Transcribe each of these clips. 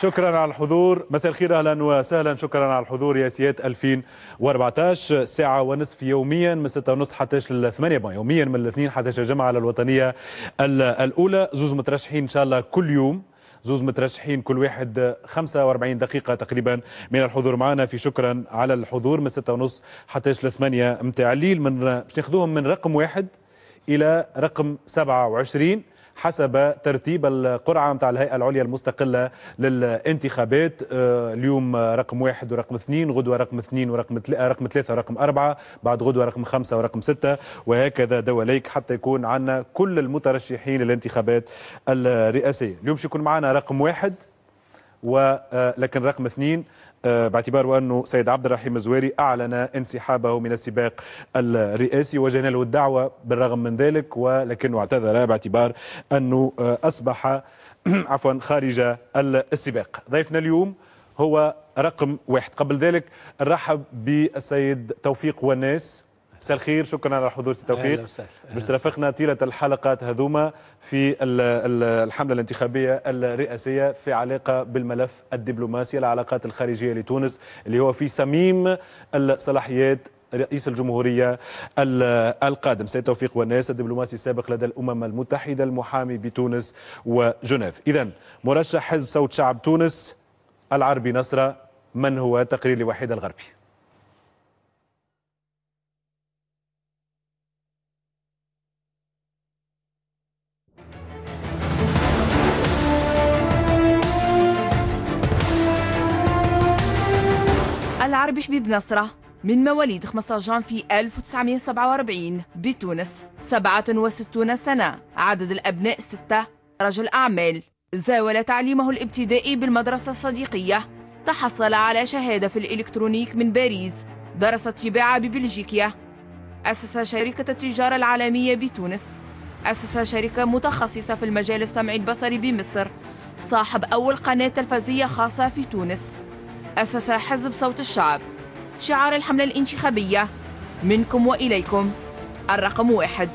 شكرا على الحضور. مساء الخير أهلا وسهلا. شكرا على الحضور يا سيات 2014 ساعة ونصف يوميا من 6 ونص حتى ل 8 يوميا من الاثنين حتى الجمعة الوطنية الأولى. زوز مترشحين إن شاء الله كل يوم. زوز مترشحين كل واحد 45 دقيقة تقريبا من الحضور معنا. في شكرا على الحضور من 6 ونص حتى ل 8 متاع الليل. من باش ناخذوهم من رقم واحد إلى رقم 27 حسب ترتيب القرعة متاع الهيئة العليا المستقلة للانتخابات. آه، اليوم رقم واحد ورقم اثنين غدوة رقم اثنين ورقم رقم ثلاثة ورقم أربعة بعد غدوة رقم خمسة ورقم ستة. وهكذا دواليك حتى يكون عندنا كل المترشحين للانتخابات الرئاسية. اليوم شيكون معنا؟ رقم واحد ولكن رقم اثنين آه، باعتبار وانه سيد عبد الرحيم الزواري أعلن انسحابه من السباق الرئاسي وجهنا له الدعوة بالرغم من ذلك ولكنه اعتذر باعتبار أنه آه، أصبح عفوا خارج السباق. ضيفنا اليوم هو رقم واحد. قبل ذلك نرحب بالسيد توفيق وناس مساء الخير شكرا على حضور توفيق. باش ترافقنا طيله الحلقات هذوما في الحملة الانتخابية الرئاسية في علاقة بالملف الدبلوماسي العلاقات الخارجية لتونس اللي هو في صميم الصلاحيات رئيس الجمهورية القادم. سيد توفيق والناس الدبلوماسي السابق لدى الأمم المتحدة المحامي بتونس وجنيف. إذا مرشح حزب صوت شعب تونس العربي نصرة من هو؟ تقرير لوحيد الغربي. العربي حبيب نصرة. من مواليد 15 جانفي 1947 بتونس 67 سنة. عدد الأبناء ستة. رجل أعمال زاول تعليمه الابتدائي بالمدرسة الصديقية. تحصل على شهادة في الإلكترونيك من باريس. درس الطباعة ببلجيكيا. أسس شركة التجارة العالمية بتونس. أسس شركة متخصصة في المجال السمعي البصري بمصر. صاحب أول قناة تلفزية خاصة في تونس. أسس حزب صوت الشعب. شعار الحملة الانتخابية منكم وإليكم. الرقم واحد.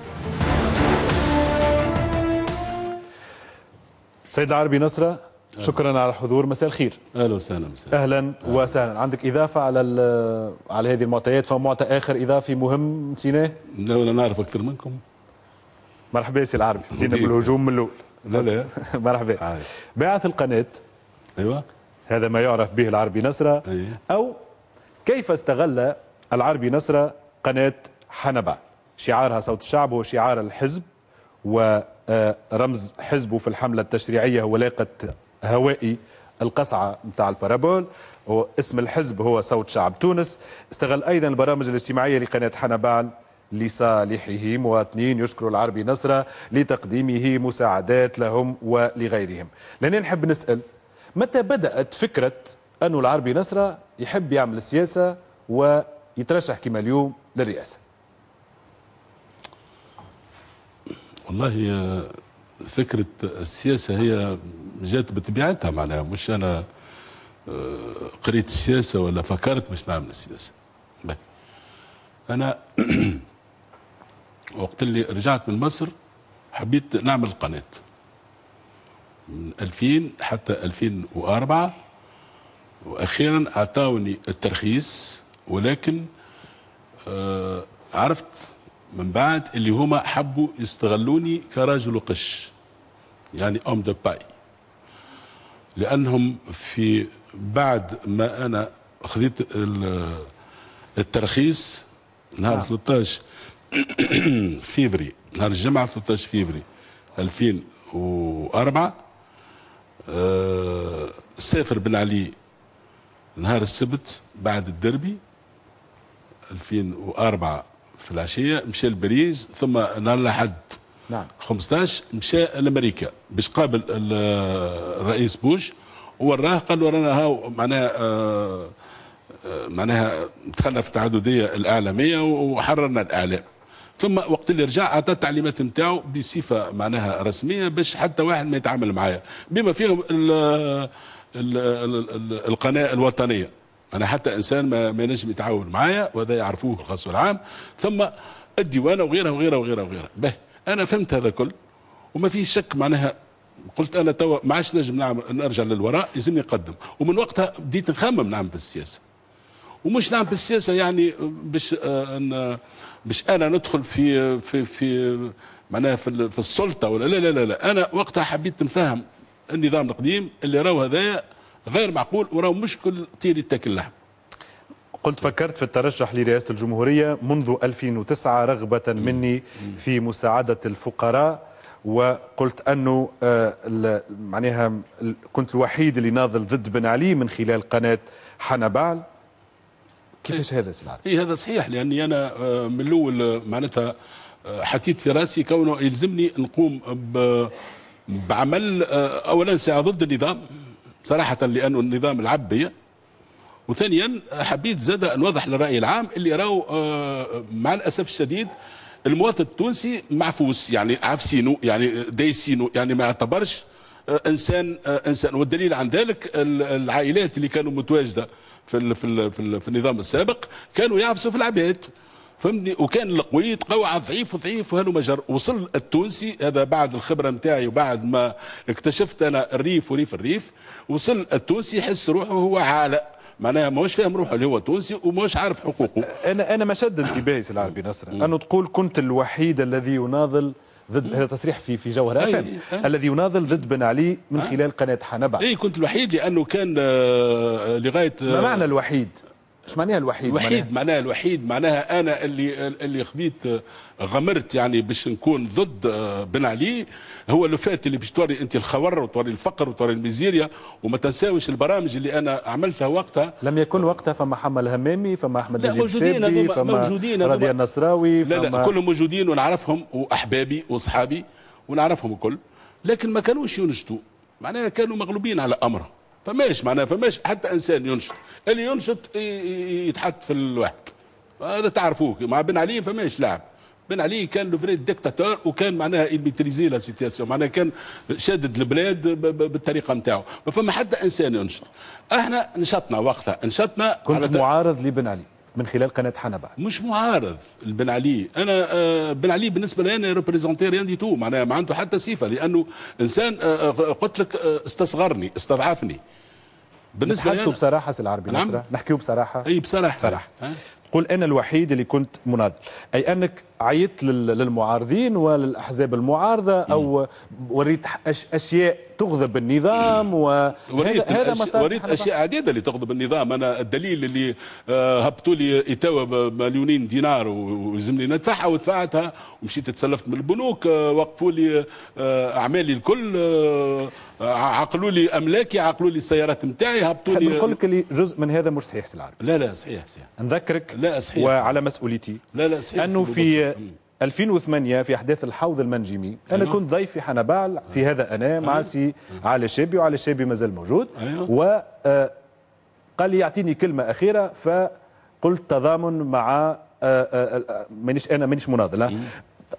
سيد العربي نصرة شكرا على الحضور. مساء الخير. أهلا وسهلا مساء أهلا وسهلا. عندك إضافة على على هذه المعطيات؟ فمعطى آخر إضافي مهم نسيناه؟ لا ولا نعرف أكثر منكم. مرحبا سي العربي. جينا بالهجوم من الأول. لا لا. مرحبا. باعث القناة أيوه. هذا ما يعرف به العربي نصرة أيه. أو كيف استغل العربي نصرة قناة حنبع شعارها صوت الشعب هو شعار الحزب ورمز حزبه في الحملة التشريعية هو لاقة هوائي القصعة نتاع البارابول واسم الحزب هو صوت شعب تونس. استغل أيضا البرامج الاجتماعية لقناة حنبال لصالحه مواطنين يشكروا العربي نصرة لتقديمه مساعدات لهم ولغيرهم. لأننا نحب نسأل متى بدأت فكرة أنه العربي نصرة يحب يعمل السياسة ويترشح كما اليوم للرئاسة؟ والله فكرة السياسة هي جات بطبيعتها معناها. مش أنا آه، قريت السياسة ولا فكرت باش نعمل السياسة. أنا وقت اللي رجعت من مصر حبيت نعمل قناة. من 2000 حتى 2004 وأخيرا اعطاوني الترخيص ولكن آه عرفت من بعد اللي هما حبوا يستغلوني كرجل قش يعني homme de paille لأنهم في بعد ما أنا خذيت الترخيص نهار 13 نعم. فيفري نهار الجمعة 13 فيفري 2004 آه، سافر بن علي نهار السبت بعد الدربي 2004 في العشية مشى لباريس ثم نهار الأحد نعم. 15 مشى لأمريكا باش قابل الرئيس بوش. وراه قال له رانا هاو معناها آه، آه، معناها دخلنا في التعددية الإعلامية وحررنا الإعلام. ثم وقت اللي رجع أعطى التعليمات نتاعو بصفة معناها رسمية باش حتى واحد ما يتعامل معايا. بما فيهم ال ال ال القناة الوطنية. أنا حتى إنسان ما, ما ينجم يتعاون معايا وهذا يعرفوه الخاص والعام. ثم الديوانه وغيرها وغيرها وغيرها وغيرها به أنا فهمت هذا كل وما في شك معناها. قلت أنا توا ما عادش نجم نعمل نرجع للوراء لازمني نقدم. ومن وقتها بديت نخمم نعمل في السياسة. ومش نعمل في السياسة يعني باش باش أنا ندخل في في في معناها في, في السلطة ولا لا لا لا لا. أنا وقتها حبيت نفهم النظام القديم اللي راهو هذايا غير معقول وراهو مشكل طير يتاكل لحم قلت فكرت في الترشح لرئاسة الجمهورية منذ 2009 رغبة مني في مساعدة الفقراء وقلت أنه آه، معناها كنت الوحيد اللي ناضل ضد بن علي من خلال قناة حنبال. كيفاش هذا سي؟ اي هذا صحيح لأني أنا آه، من الأول آه، معناتها آه، حطيت في رأسي كونه يلزمني نقوم بعمل اولا ساعة ضد النظام صراحة لأنه النظام لعب بيا وثانيا حبيت زاد نوضح للراي العام اللي راهو مع الأسف الشديد المواطن التونسي معفوس يعني عافسينه يعني دايسينه يعني ما يعتبرش إنسان إنسان. والدليل عن ذلك ال- العائلات اللي كانوا متواجدة. في ال في ال في, ال في النظام السابق كانوا يعفسوا في العباد فهمتني؟ وكان القوي تقوى على الضعيف وضعيف وهلو مجر وصل التونسي هذا بعد الخبرة نتاعي وبعد ما اكتشفت أنا الريف وريف الريف وصل التونسي يحس روحه هو عالة معناها ماهوش فاهم روحه اللي هو تونسي وماهوش عارف حقوقه. أنا أنا ما شد انتباهي سي العربي نصر. أنه تقول كنت الوحيد الذي يناضل ضد هذا تصريح في في جوهر أفهم أي. الذي يناضل ضد بن علي من خلال قناة حنبعل أي كنت الوحيد لأنه كان آه، لغاية ما معنى الوحيد؟ إيش معناها الوحيد؟ الوحيد معناها الوحيد معناها أنا اللي اللي خديت آه، غمرت يعني باش نكون ضد آه، بن علي هو اللي فات اللي باش توري أنت الخور وتوري الفقر وتوري الميزيريا وما تنساوش البرامج اللي أنا عملتها وقتها لم يكن وقتها فما حمة الهمامي فما أحمد لا، نجيب موجودين الشابي فما موجودين. راضية النصراوي لا فما لا كلهم موجودين ونعرفهم وأحبابي وأصحابي ونعرفهم الكل لكن ما كانوش ينشطوا معناها كانوا مغلوبين على امره فماش معناها فماش حتى إنسان ينشط. اللي ينشط يتحط في الواحد هذا تعرفوه. مع بن علي فماش لاعب. بن علي كان le vrai dictateur وكان معناها il maîtrisait la situation معناها كان شادد البلاد بالطريقة نتاعو. ما فما حتى إنسان ينشط. إحنا نشطنا وقتها. نشطنا كنت معارض لبن علي. من خلال قناة حنبعل مش معارض بن علي. أنا آه، بن علي بالنسبة لي أنا représentait rien du tout. معناها ما عنده حتى صفة لأنه إنسان آه، آه، قلت لك استصغرني استضعفني. بالنسبة لي بصراحة سي العربي نعم. نصرة نحكيو بصراحة. أي بصراحة. بصراحة. ها؟ تقول أنا الوحيد اللي كنت مناضل. أي أنك عيطت لل- للمعارضين وللأحزاب المعارضة أو وريت أشياء تغضب النظام وهذا وريت هذا ما. صار وريت. أشياء عديدة اللي تغضب النظام أنا الدليل اللي آه، هبطوا لي اتاوى بمليونين دينار ويلزمني ندفعها ودفعتها ومشيت تسلفت من البنوك آه، وقفوا لي آه، أعمالي الكل عقلوا لي أملاكي عقلوا لي السيارات نتاعي هبطوا لي نقول لك اللي جزء من هذا مش صحيح سي العربي لا لا صحيح صحيح نذكرك لا، صحيح. وعلى مسؤوليتي لا لا صحيح أنه في. 2008 في أحداث الحوض المنجمي. أنا أيوه. كنت ضيف في حنبعل في هذا أنا مع سي علي الشابي وعلي الشابي مازال موجود. أيوه. و آه، قال لي يعطيني كلمة أخيرة. فقلت تضامن مع آه، آه، مانيش أنا مانيش مناضل.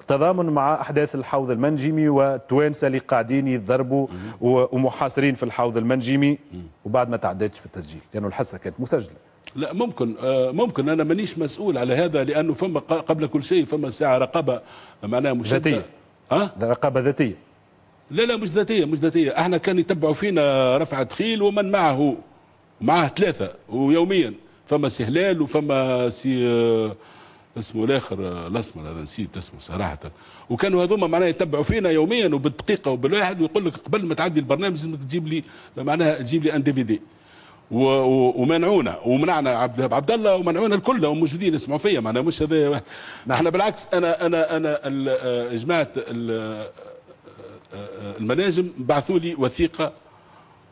تضامن مع أحداث الحوض المنجمي والتوانسه اللي قاعدين يتضربوا و- ومحاصرين في الحوض المنجمي وبعد ما تعديتش في التسجيل لأنه الحصة كانت مسجلة. لا ممكن آه، ممكن. أنا مانيش مسؤول على هذا لأنه فما قبل كل شيء فما ساعة رقابة معناها مشددة. ذاتية. آه رقابة ذاتية. لا لا مش ذاتية مش ذاتية. إحنا كانوا يتبعوا فينا رفعت خيل ومن معه معه ثلاثة ويوميا. فما سي هلال وفما سي آه، اسمه الآخر آه، الأسمر هذا نسيت اسمه صراحة. وكانوا هذوما معناها يتبعوا فينا يوميا وبالدقيقة وبالواحد ويقول لك قبل ما تعدي البرنامج لازمك تجيب لي معناها تجيب لي ان دي في دي. ومنعونا. ومنعنا عبد عبد الله ومنعونا الكل. وموجودين يسمعوا فيا معناها مش هذا واحد إحنا بالعكس أنا أنا أنا آه، جماعة ال- آه، المناجم بعثوا لي وثيقة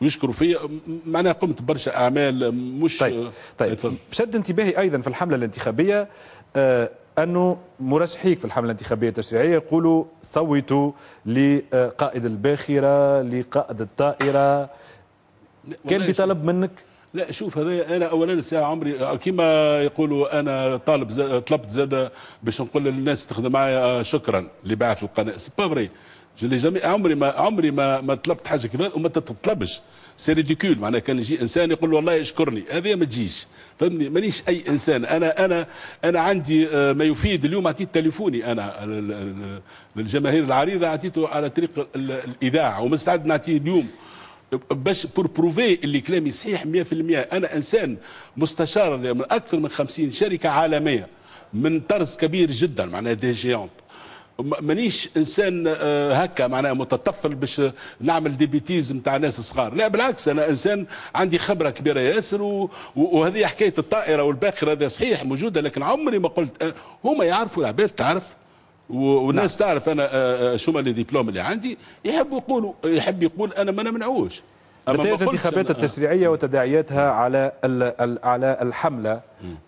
ويشكروا فيا. معناها قمت برشا أعمال مش طيب طيب. شد انتباهي أيضا في الحملة الانتخابية آه أنه مرشحيك في الحملة الانتخابية التشريعية يقولوا صوتوا لقائد الباخرة لقائد الطائرة كان بطلب منك؟ لا شوف هذا أنا اولا ساعة عمري كما يقولوا أنا طالب طلبت زاد باش نقول للناس تخدم معايا شكرا لبعث القناة. c'est pas jamais عمري ما عمري ما ما طلبت حاجة كيف وما تطلبش c'est ridicule معناها كان يجي إنسان يقول والله اشكرني هذه ما تجيش. فهمني مانيش أي إنسان. أنا أنا أنا عندي آه، ما يفيد اليوم أعطيت تليفوني. أنا للجماهير العريضة أعطيته على طريق الإذاعة. ومستعد نعطيه اليوم. باش pour prouver اللي كلامي صحيح 100% أنا إنسان مستشار من أكثر من 50 شركة عالمية من طراز كبير جدا معناها des géantes مانيش إنسان آه، هكا معناها متطفل باش نعمل des bêtises نتاع ناس صغار. لا بالعكس أنا إنسان عندي خبرة كبيرة ياسر وهذه حكاية الطائرة والباخرة هذا صحيح موجودة لكن عمري ما قلت آه، هما يعرفوا العباد تعرف والناس نعم. تعرف أنا آه، شو لي ديبلوم اللي عندي يحب يقولوا يحب يقول أنا ما نمنعوش نتائج الانتخابات التشريعية وتداعياتها على على الحملة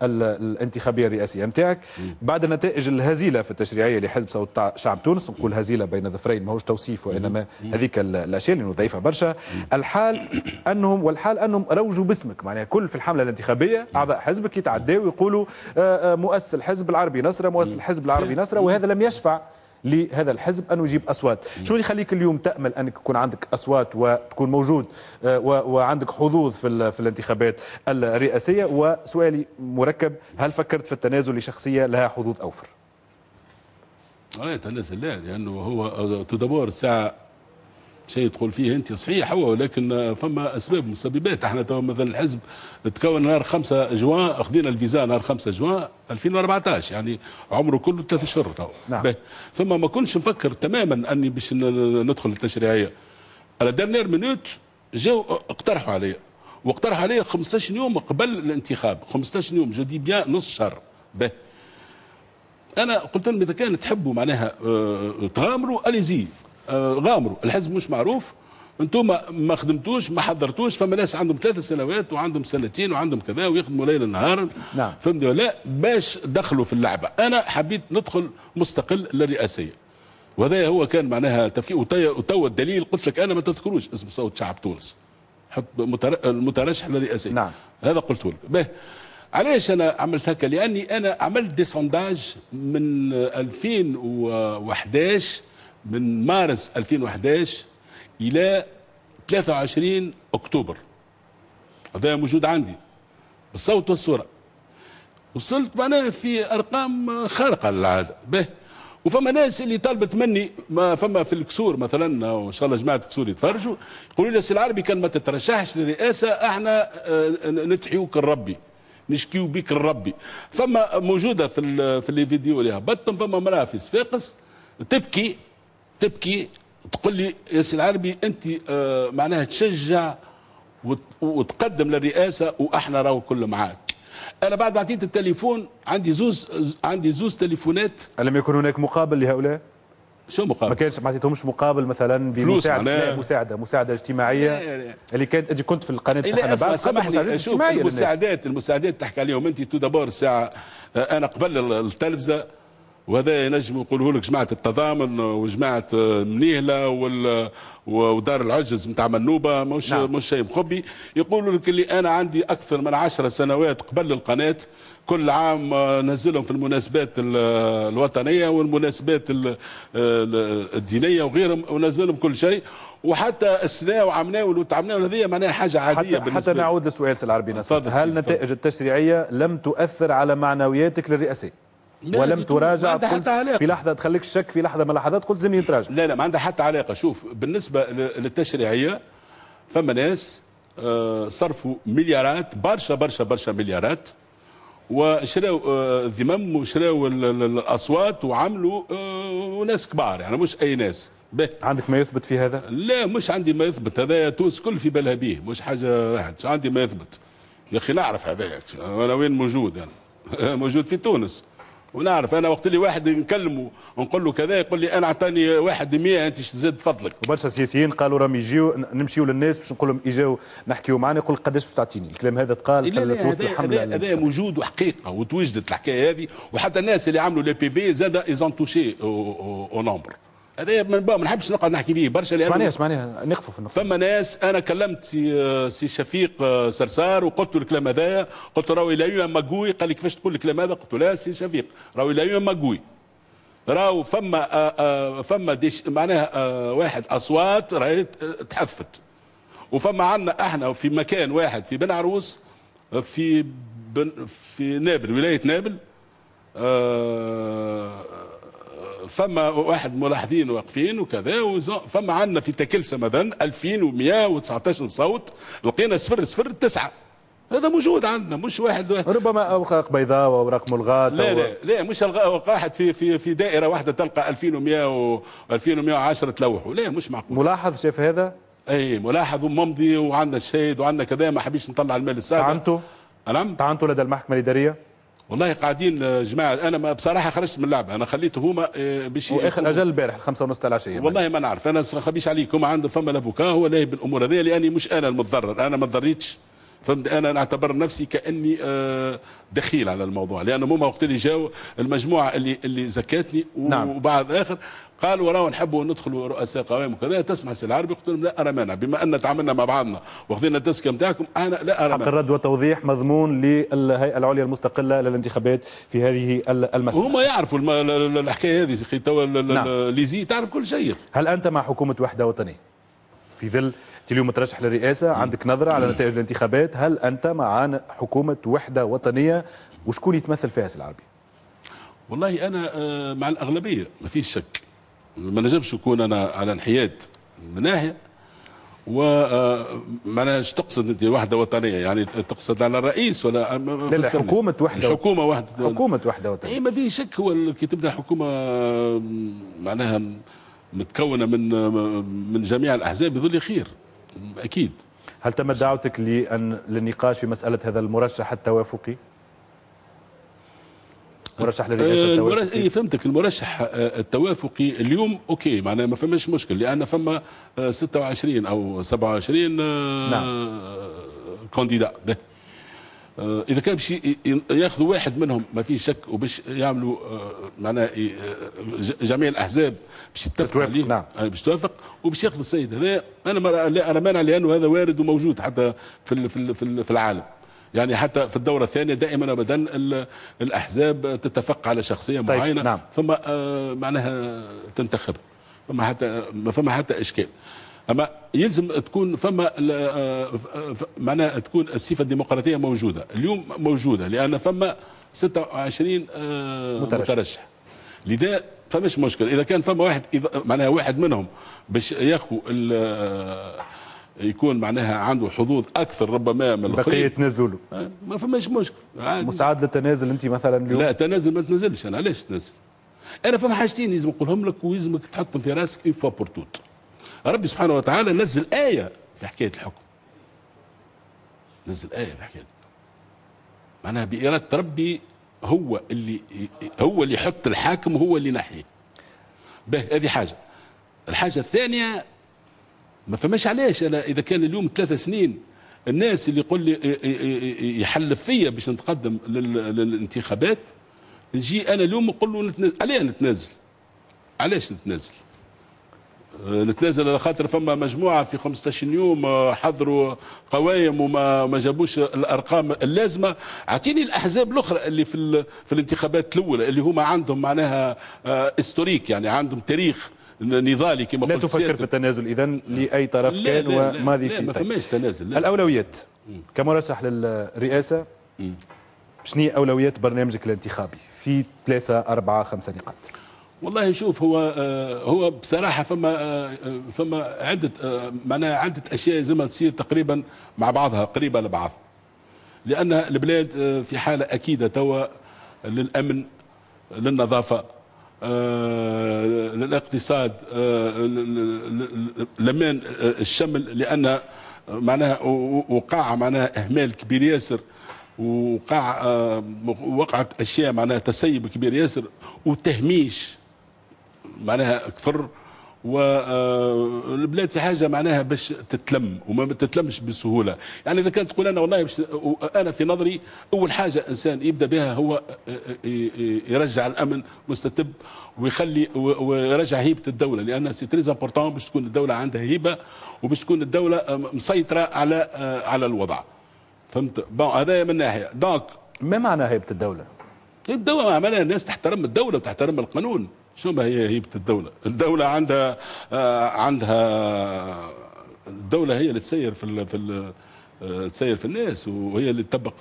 الانتخابية الرئاسية. نتاعك بعد النتائج الهزيلة في التشريعية لحزب صوت شعب تونس نقول هزيلة بين ظفرين ماهوش توصيف وإنما هذيك الأشياء لأنه ضعيفه برشا. الحال أنهم والحال أنهم روجوا باسمك. معناها كل في الحملة الانتخابية أعضاء حزبك يتعداوا ويقولوا آه، آه، مؤسس الحزب العربي نصره مؤسس الحزب العربي نصره وهذا لم يشفع. لهذا الحزب أنه يجيب أصوات. شو اللي يخليك اليوم تأمل أنك يكون عندك أصوات وتكون موجود آه، وعندك حظوظ في, الانتخابات الرئاسية؟ وسؤالي مركب هل فكرت في التنازل لشخصية لها حظوظ أوفر؟ آه تنازل لا لأنه هو تدبر الساعة شيء تقول فيه. انت صحيح هو ولكن فما أسباب مسببات. إحنا تو مثلا الحزب تكون نهار 5 جوان اخذنا الفيزا نهار 5 جوان 2014 يعني عمره كله ثلاث اشهر تو. نعم. ثم ما كنتش نفكر تماما أني باش ندخل التشريعية. على dernière minute جاو اقترحوا علي واقترحوا علي 15 يوم قبل الانتخاب. 15 يوم je dis bien نص شهر. به أنا قلت لهم إذا كان تحبوا معناها آه تغامروا allez-y. آه، غامروا. الحزب مش معروف. أنتم ما خدمتوش ما حضرتوش فما ناس عندهم ثلاث سنوات وعندهم سنتين وعندهم كذا ويخدموا ليل نهار. نعم. فهمتوا لا؟ باش دخلوا في اللعبة. أنا حبيت ندخل مستقل للرئاسية. وهذا هو كان معناها تفكير. وتو الدليل قلت لك أنا ما تذكروش اسم صوت شعب تونس. حط المترشح للرئاسية. نعم. هذا قلت لك. به. علاش أنا عملت هكا؟ لأني أنا عملت دي سونداج من 2011 من مارس 2011 إلى 23 أكتوبر. هذا موجود عندي. بالصوت والصورة. وصلت معناها في أرقام خارقة للعادة. به. وفما ناس اللي طلبت مني ما فما في الكسور مثلا وان شاء الله جماعة الكسور يتفرجوا يقولوا لي العربي كان ما تترشحش للرئاسة أحنا آه، ندعيوك الربي نشكيو بك الربي. فما موجودة في في لي فيديو اللي هبطتهم فما امراه في صفاقس تبكي تبكي تقول لي يا سي العربي أنت آه معناها تشجع وتقدم للرئاسة وأحنا راهو كل معاك. أنا بعد ما أعطيت التليفون عندي زوز عندي زوز تليفونات. ألم يكن هناك مقابل لهؤلاء؟ شو مقابل؟ ما كانش ما اعطيتهمش مقابل مثلا بمساعده مساعدة مساعدة اجتماعية. لا لا. اللي كانت انت كنت في القناة تاعنا بعد سامحني. المساعدات المساعدات تحكي عليهم. أنت تو دابور الساعة آه، أنا قبل التلفزة وهذا ينجم يقوله لك جماعة التضامن وجماعة منيهله ودار العجز نتاع منوبة مش نعم. مش شيء مخبي. يقولوا لك اللي أنا عندي أكثر من عشر سنوات قبل القناة كل عام نزلهم في المناسبات الوطنية والمناسبات الدينية وغيرهم ونزلهم كل شيء. وحتى السنة وعملناه وتعملناه هذه معناها حاجة عادية حتى, حتى نعود للسؤال سي العربي هل النتائج التشريعية لم تؤثر على معنوياتك للرئاسيه؟ ولم تراجع في لحظة تخليك الشك في لحظة من اللحظات قلت زمني يتراجع. لا لا ما عندها حتى علاقة. شوف بالنسبة للتشريعية فما ناس آه، صرفوا مليارات برشا برشا برشا مليارات وشراو الذمم آه، وشراو الأصوات وعملوا آه، ناس كبار. يعني مش أي ناس. به. عندك ما يثبت في هذا؟ لا مش عندي ما يثبت. هذا تونس كل في بالها به مش حاجة واحد. عندي ما يثبت؟ يا أخي نعرف هذاك. أنا وين موجود؟ يعني. موجود في تونس. ونعرف أنا وقت اللي واحد نكلمه ونقول له كذا يقول لي أنا اعطاني واحد 100 أنت زاد فضلك. وبرشا سياسيين قالوا راهم يجيو نمشيو للناس باش نقول لهم إجاو نحكيو معنا يقول قداش تعطيني. الكلام هذا تقال في وسط الحملة هذا موجود وحقيقة وتوجدت الحكاية هذه وحتى الناس اللي عملوا لي PV زاد ils ont touché au nombre هذا من ما نحبش نقعد نحكي فيه. برشا لأنه اسمعني اسمعني. نقفوا في النقطة. فما ناس أنا كلمت سي سي شفيق سرسار وقلت له الكلام هذايا قلت له راهو là y a magouille قال لي كيفاش تقول الكلام هذا؟ قلت له لا سي شفيق راهو là y a magouille راهو فما آه، آه، فما ديش معناها آه، واحد أصوات راهي تحفت. وفما عندنا إحنا في مكان واحد في بن عروس في بن في نابل ولاية نابل آه، فما واحد ملاحظين واقفين وكذا فما عندنا في تكلسة مثلا 2119 صوت لقينا صفر صفر تسعة. هذا موجود عندنا مش واحد ربما أوراق بيضاء وأوراق ملغاة لا لا لا مش واحد في في في دائرة واحدة تلقى 2100 و 2110 تلوحوا لا مش معقول. ملاحظ شاف هذا؟ أي ملاحظ وممضي وعندنا الشاهد وعندنا كذا ما حبيش نطلع المال السابق. طعنتوا نعم طعنتوا لدى المحكمة الإدارية؟ والله قاعدين آه، جماعة أنا ما بصراحة خرجت من اللعبة. أنا خليته هما آه، باش وآخر أجل البارح الخمسة ونص تاع العشية. والله ما نعرف. أنا خبيش عليك هما عنده فما الافوكا هو لاهي بالأمور هذه لأني مش أنا المتضرر. أنا ما تضريتش فهمت؟ أنا نعتبر نفسي كأني آه، دخيل على الموضوع لأنه هما وقت اللي جاوا المجموعة اللي اللي زكاتني نعم. وبعد اخر قالوا راهو نحبوا ندخلوا رؤساء قوائم وكذا. تسمع السي العربي قلت لهم لا أرى مانع بما أن تعاملنا مع بعضنا واخذين التزكية نتاعكم أنا لا أرى مانع. الرد والتوضيح مضمون للهيئة العليا المستقلة للانتخابات في هذه ال- المساله هما يعرفوا الحكاية هذه توا نعم. ليزي تعرف كل شيء. هل أنت مع حكومه وحده وطنية في ظل أنت اليوم مترشح للرئاسة. عندك نظرة على نتائج الانتخابات؟ هل أنت مع حكومة وحدة وطنية؟ وشكون يتمثل فيها سي العربي؟ والله أنا آه، مع الأغلبية. ما فيش شك. ما نجمش نكون أنا على انحياد من ناحية و آه، معناها تقصد انت وحدة وطنية. يعني تقصد على الرئيس ولا لا لا حكومة وحدة. الحكومة واحدة حكومة وحدة وطنية. اي ما في شك. هو كي تبدا حكومة آه، معناها متكونة من من جميع الأحزاب. يظل خير. أكيد هل تم دعوتك لأن للنقاش في مسألة هذا المرشح التوافقي؟ مرشح آه، المرشح التوافقي اي فهمتك المرشح آه، التوافقي اليوم أوكي معناها ما فماش مشكل لأن فما آه، 26 أو 27 آه، نعم. آه، إذا كان باش ياخذوا واحد منهم ما في شك وباش يعملوا آه، معناها آه، جميع الأحزاب باش يتفقوا عليه نعم. آه، باش توافق وباش يأخذ السيد هذا أنا ما لا ارى مانع لأنه هذا وارد وموجود حتى في في في ال- في العالم يعني حتى في الدورة الثانية دائما ابدا ال- الأحزاب تتفق على شخصية طيب، معينة نعم. ثم آه، معناها تنتخب فما حتى ما فما حتى إشكال أما يلزم تكون فما آه، معناها تكون الصفة الديمقراطية موجودة. اليوم موجودة لأن فما 26 آه، مترشح. مترشح. لذا فمش مشكل. إذا كان فما واحد معناها واحد منهم باش ياخذ ال- آه، يكون معناها عنده حظوظ أكثر ربما من الاخرين يتنازلوا له ما فماش مشكل. مستعد للتنازل أنت مثلا اليوم؟ لا تنازل ما تنزلش أنا علاش تنزل أنا فما حاجتين لازم نقولهم لك ولازمك تحطهم في راسك une fois pour toutes ربي سبحانه وتعالى نزل آية في حكاية الحكم. نزل آية في حكاية معناها بإرادة ربي هو اللي هو اللي يحط الحاكم وهو اللي ينحيه. به هذه حاجة. الحاجة الثانية ما فماش علاش. أنا إذا كان اليوم ثلاث سنين الناس اللي يقول لي يحلف فيا باش نتقدم لل- للانتخابات نجي أنا اليوم نقول له عليه نتنازل. علاش نتنازل؟ آه، نتنازل على خاطر فما مجموعة في 15 يوم آه، حضروا قوائم وما ما جابوش الأرقام اللازمة أعطيني الأحزاب الأخرى اللي في ال- في الانتخابات الأولى اللي هما عندهم معناها آه، إستوريك يعني عندهم تاريخ نضالي كما لا قلت تفكر سيادتك. في التنازل إذا لأي طرف لا كان لا لا وماضي لا فيه ما طيب. فماش تنازل لا. الأولويات كمرشح للرئاسة شنو هي أولويات برنامجك الانتخابي في ثلاثة أربعة خمسة نقاط والله شوف هو آه هو بصراحة فما آه فما عدة آه معناها عدة أشياء لازمها تصير تقريبا مع بعضها قريبة لبعض. لأن البلاد في حالة أكيدة توا للأمن للنظافة للاقتصاد ل- ل- الامان آه الشمل. لأن معناها وقع معناها إهمال كبير ياسر وقع وقعت أشياء معناها تسيب كبير ياسر وتهميش معناها كثر والبلاد في حاجة معناها باش تتلم وما تتلمش بسهولة. يعني إذا كانت تقول أنا والله باش أنا في نظري أول حاجة إنسان يبدأ بها هو يرجع الأمن مستتب ويخلي ويرجع هيبة الدولة. لأن c'est très important باش تكون الدولة عندها هيبة وباش تكون الدولة مسيطرة على على الوضع. فهمت؟ bon هذا من ناحية. donc ما معنى هيبة الدولة؟ الدولة معناها الناس تحترم الدولة وتحترم القانون. ما هي؟ هيبه الدولة. الدولة عندها آه عندها الدولة هي اللي تسير في ال في تسير في الناس وهي اللي تطبق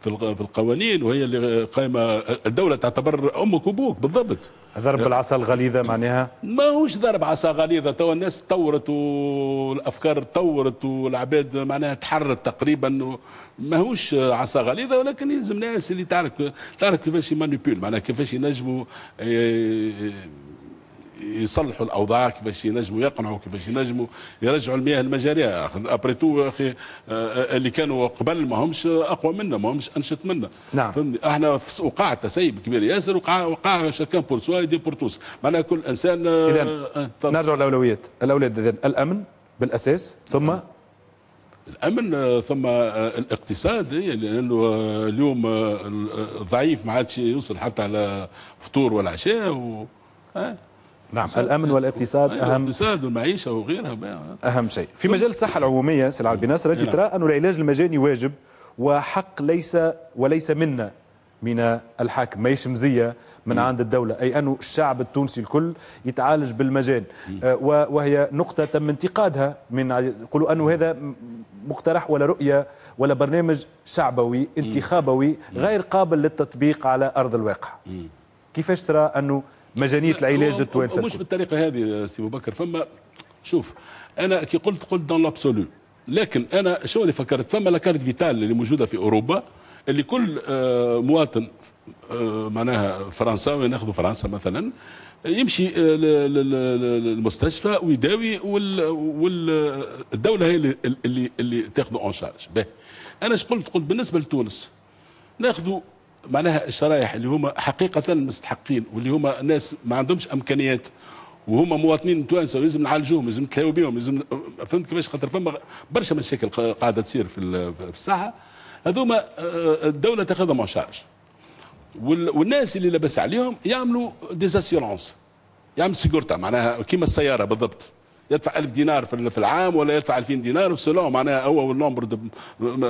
في الق- في القوانين وهي اللي قائمة الدولة تعتبر أمك وأبوك بالضبط. ضرب العصا الغليظة معناها؟ ما هوش ضرب عصا غليظة توا الناس تطورت والأفكار تطورت والعباد معناها تحرت تقريبا ما هوش عصا غليظة ولكن يلزم ناس اللي تعرف تعرف كيفاش ي manipulent معناها كيفاش ينجموا آه، يصلحوا الأوضاع كيفاش ينجموا يقنعوا كيفاش ينجموا يرجعوا المياه لمجاريها après tout أخي آه، اللي كانوا قبل ما همش أقوى منا ما همش أنشط منا. نعم. فهمني إحنا في وقع تسيب كبير. ياسر وقع وقع chacun pour soi et Dieu pour tous معناها كل إنسان آه، اذا آه،. نرجع للأولويات. الأولويات اذا الأمن بالأساس ثم الأمن آه، ثم آه، الاقتصاد لأنه آه، اليوم آه، الضعيف ما عادش يوصل حتى على فطور ولا عشاء و... نعم. الأمن والاقتصاد أيوة، اهم الاقتصاد والمعيشة وغيرها. بقى. أهم شيء. في مجال الصحة العمومية سي العربي ناصر انت نعم. ترى انه العلاج المجاني واجب وحق ليس وليس منا من الحاكم. ماهيش مزية من عند الدولة. أي انه الشعب التونسي الكل يتعالج بالمجان. آه، وهي نقطة تم انتقادها من يقولوا أنه هذا مقترح ولا رؤية ولا برنامج شعبوي انتخابوي غير قابل للتطبيق على أرض الواقع. كيفاش ترى أنه مجانيه العلاج للتوانسه مش؟ بالطريقة هذه سي بكر فما شوف أنا كي قلت قلت dans l'absolu لكن أنا شو اللي فكرت؟ فما la carte Vitale اللي موجودة في أوروبا اللي كل آه، مواطن آه، معناها فرنساوي ناخذ فرنسا مثلا يمشي آه، للمستشفى ويداوي والدولة هي اللي اللي تاخذه اون شارج. أنا إيش قلت؟ قلت بالنسبة لتونس ناخذوا معناها الشرايح اللي هما حقيقة مستحقين واللي هما ناس ما عندهمش إمكانيات وهما مواطنين توانسه ولازم نعالجوهم لازم نتلاو بهم لازم فهمت كيفاش؟ خاطر فما برشا مشاكل قا- قاعدة تصير في ال- في الصحه هذوما آه، الدولة تاخذهم en charge وال- والناس اللي لاباس عليهم يعملوا des assurances يعمل سيجورتا معناها كيما السيارة بالضبط. يدفع 1000 دينار في العام ولا يدفع 2000 دينار selon معناها هو وال nombre de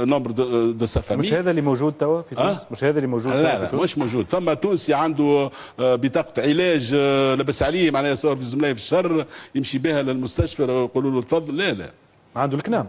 nombre de, de sa famille مش هذا اللي موجود توا في تونس؟ أه؟ مش هذا اللي موجود لا في لا تونس؟ مش موجود. ثم تونسي عنده آه، بطاقة علاج آه، لاباس عليه معناها يصور في الزملاء في الشهر يمشي بها للمستشفى يقولوا له تفضل. لا لا. عنده الكنام.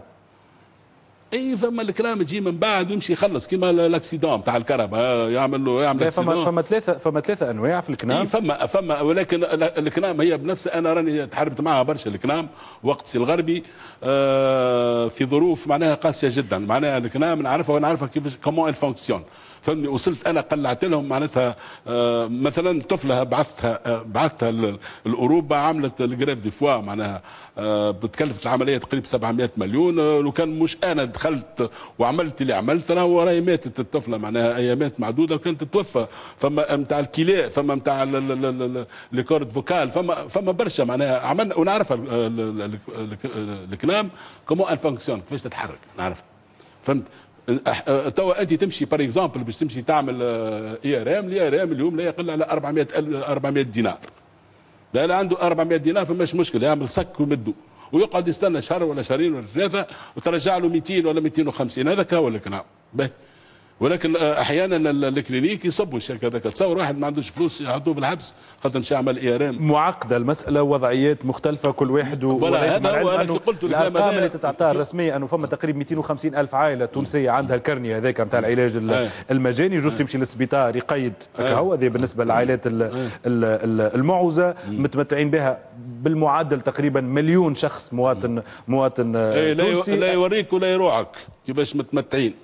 اي فما الكنام تجي من بعد ويمشي يخلص كيما ال accident بتاع الكهرباء. آه، يعمل له يعمل لا فما فما ثلاثة فما ثلاثة أنواع في إيه الكنام فما فما ولكن ال- الكنام هي بنفسها. أنا راني تحاربت معها برشا الكنام وقت سي الغربي آه، في ظروف معناها قاسية جدا. معناها الكنام نعرفها ونعرفها كيفاش comment fonctionne فهمني وصلت أنا قلعت لهم معناتها آه، مثلا طفله بعثتها آه، بعثتها ل- لاوروبا عملت ال greffe de foie معناها آه، بتكلف العملية تقريبا 700 مليون آه، لو كان مش أنا دخلت وعملت اللي عملت راهو راهي ماتت الطفلة معناها ايامات معدودة وكانت تتوفى. فما نتاع الكلى فما نتاع les cordes vocales فما فما برشا معناها. عملنا ال- الكنام comment elle fonctionne كيفاش تتحرك نعرفها فهمت؟ توا انت تمشي par exemple باش تمشي تعمل IRM. ال IRM اليوم لا يقل على 400 ال- 400 دينار. لا لا عنده 400 دينار فماش مشكل يعمل صك ويمده ويقعد يستنى شهر ولا شهرين ولا ثلاثة وترجع له 200 ولا 250 هذاك هو الكنام ولكن أحيانا ال- ال clinique يصبوا الشيك هذاك تصور واحد ما عندوش فلوس يحطوه في الحبس خاطر مش يعمل اي معقدة المسألة وضعيات مختلفة كل واحد و- voilà، ورأيت هذا هو كي قلت هذا- اللي تتعطاها الرسمية أنه فما تقريبا 250 ألف عائلة تونسية عندها ال carnet هذاك نتاع العلاج. المجاني يجوز تمشي للسبيطار يقيد. هو. هذه بالنسبة للعائلات ال- ال- ال- المعوزة متمتعين بها بالمعدل تقريبا مليون شخص مواطن مواطن آه، تونسي. لا يوريك ولا يروعك كيفاش متمتعين.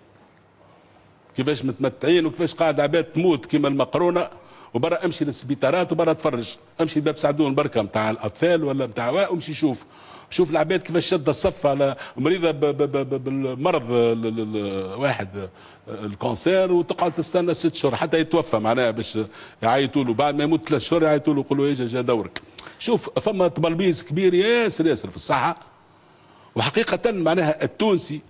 كيفاش متمتعين وكيفاش قاعد عباد تموت كيما المقرونة. وبرا امشي للسبيطارات وبرا تفرج. امشي لباب سعدون بركة نتاع الأطفال ولا نتاع وامشي شوف. شوف العباد كيفاش شد الصف على مريضة بالمرض ال- ال- ال- واحد الكونسير وتقعد تستنى ست شهور حتى يتوفى معناها باش يعيطوا له. بعد ما يموت ثلاث شهور يعيطوا له يقولوا اجا جا دورك. شوف فما تبلبيس كبير ياسر ياسر في الصحة. وحقيقة معناها التونسي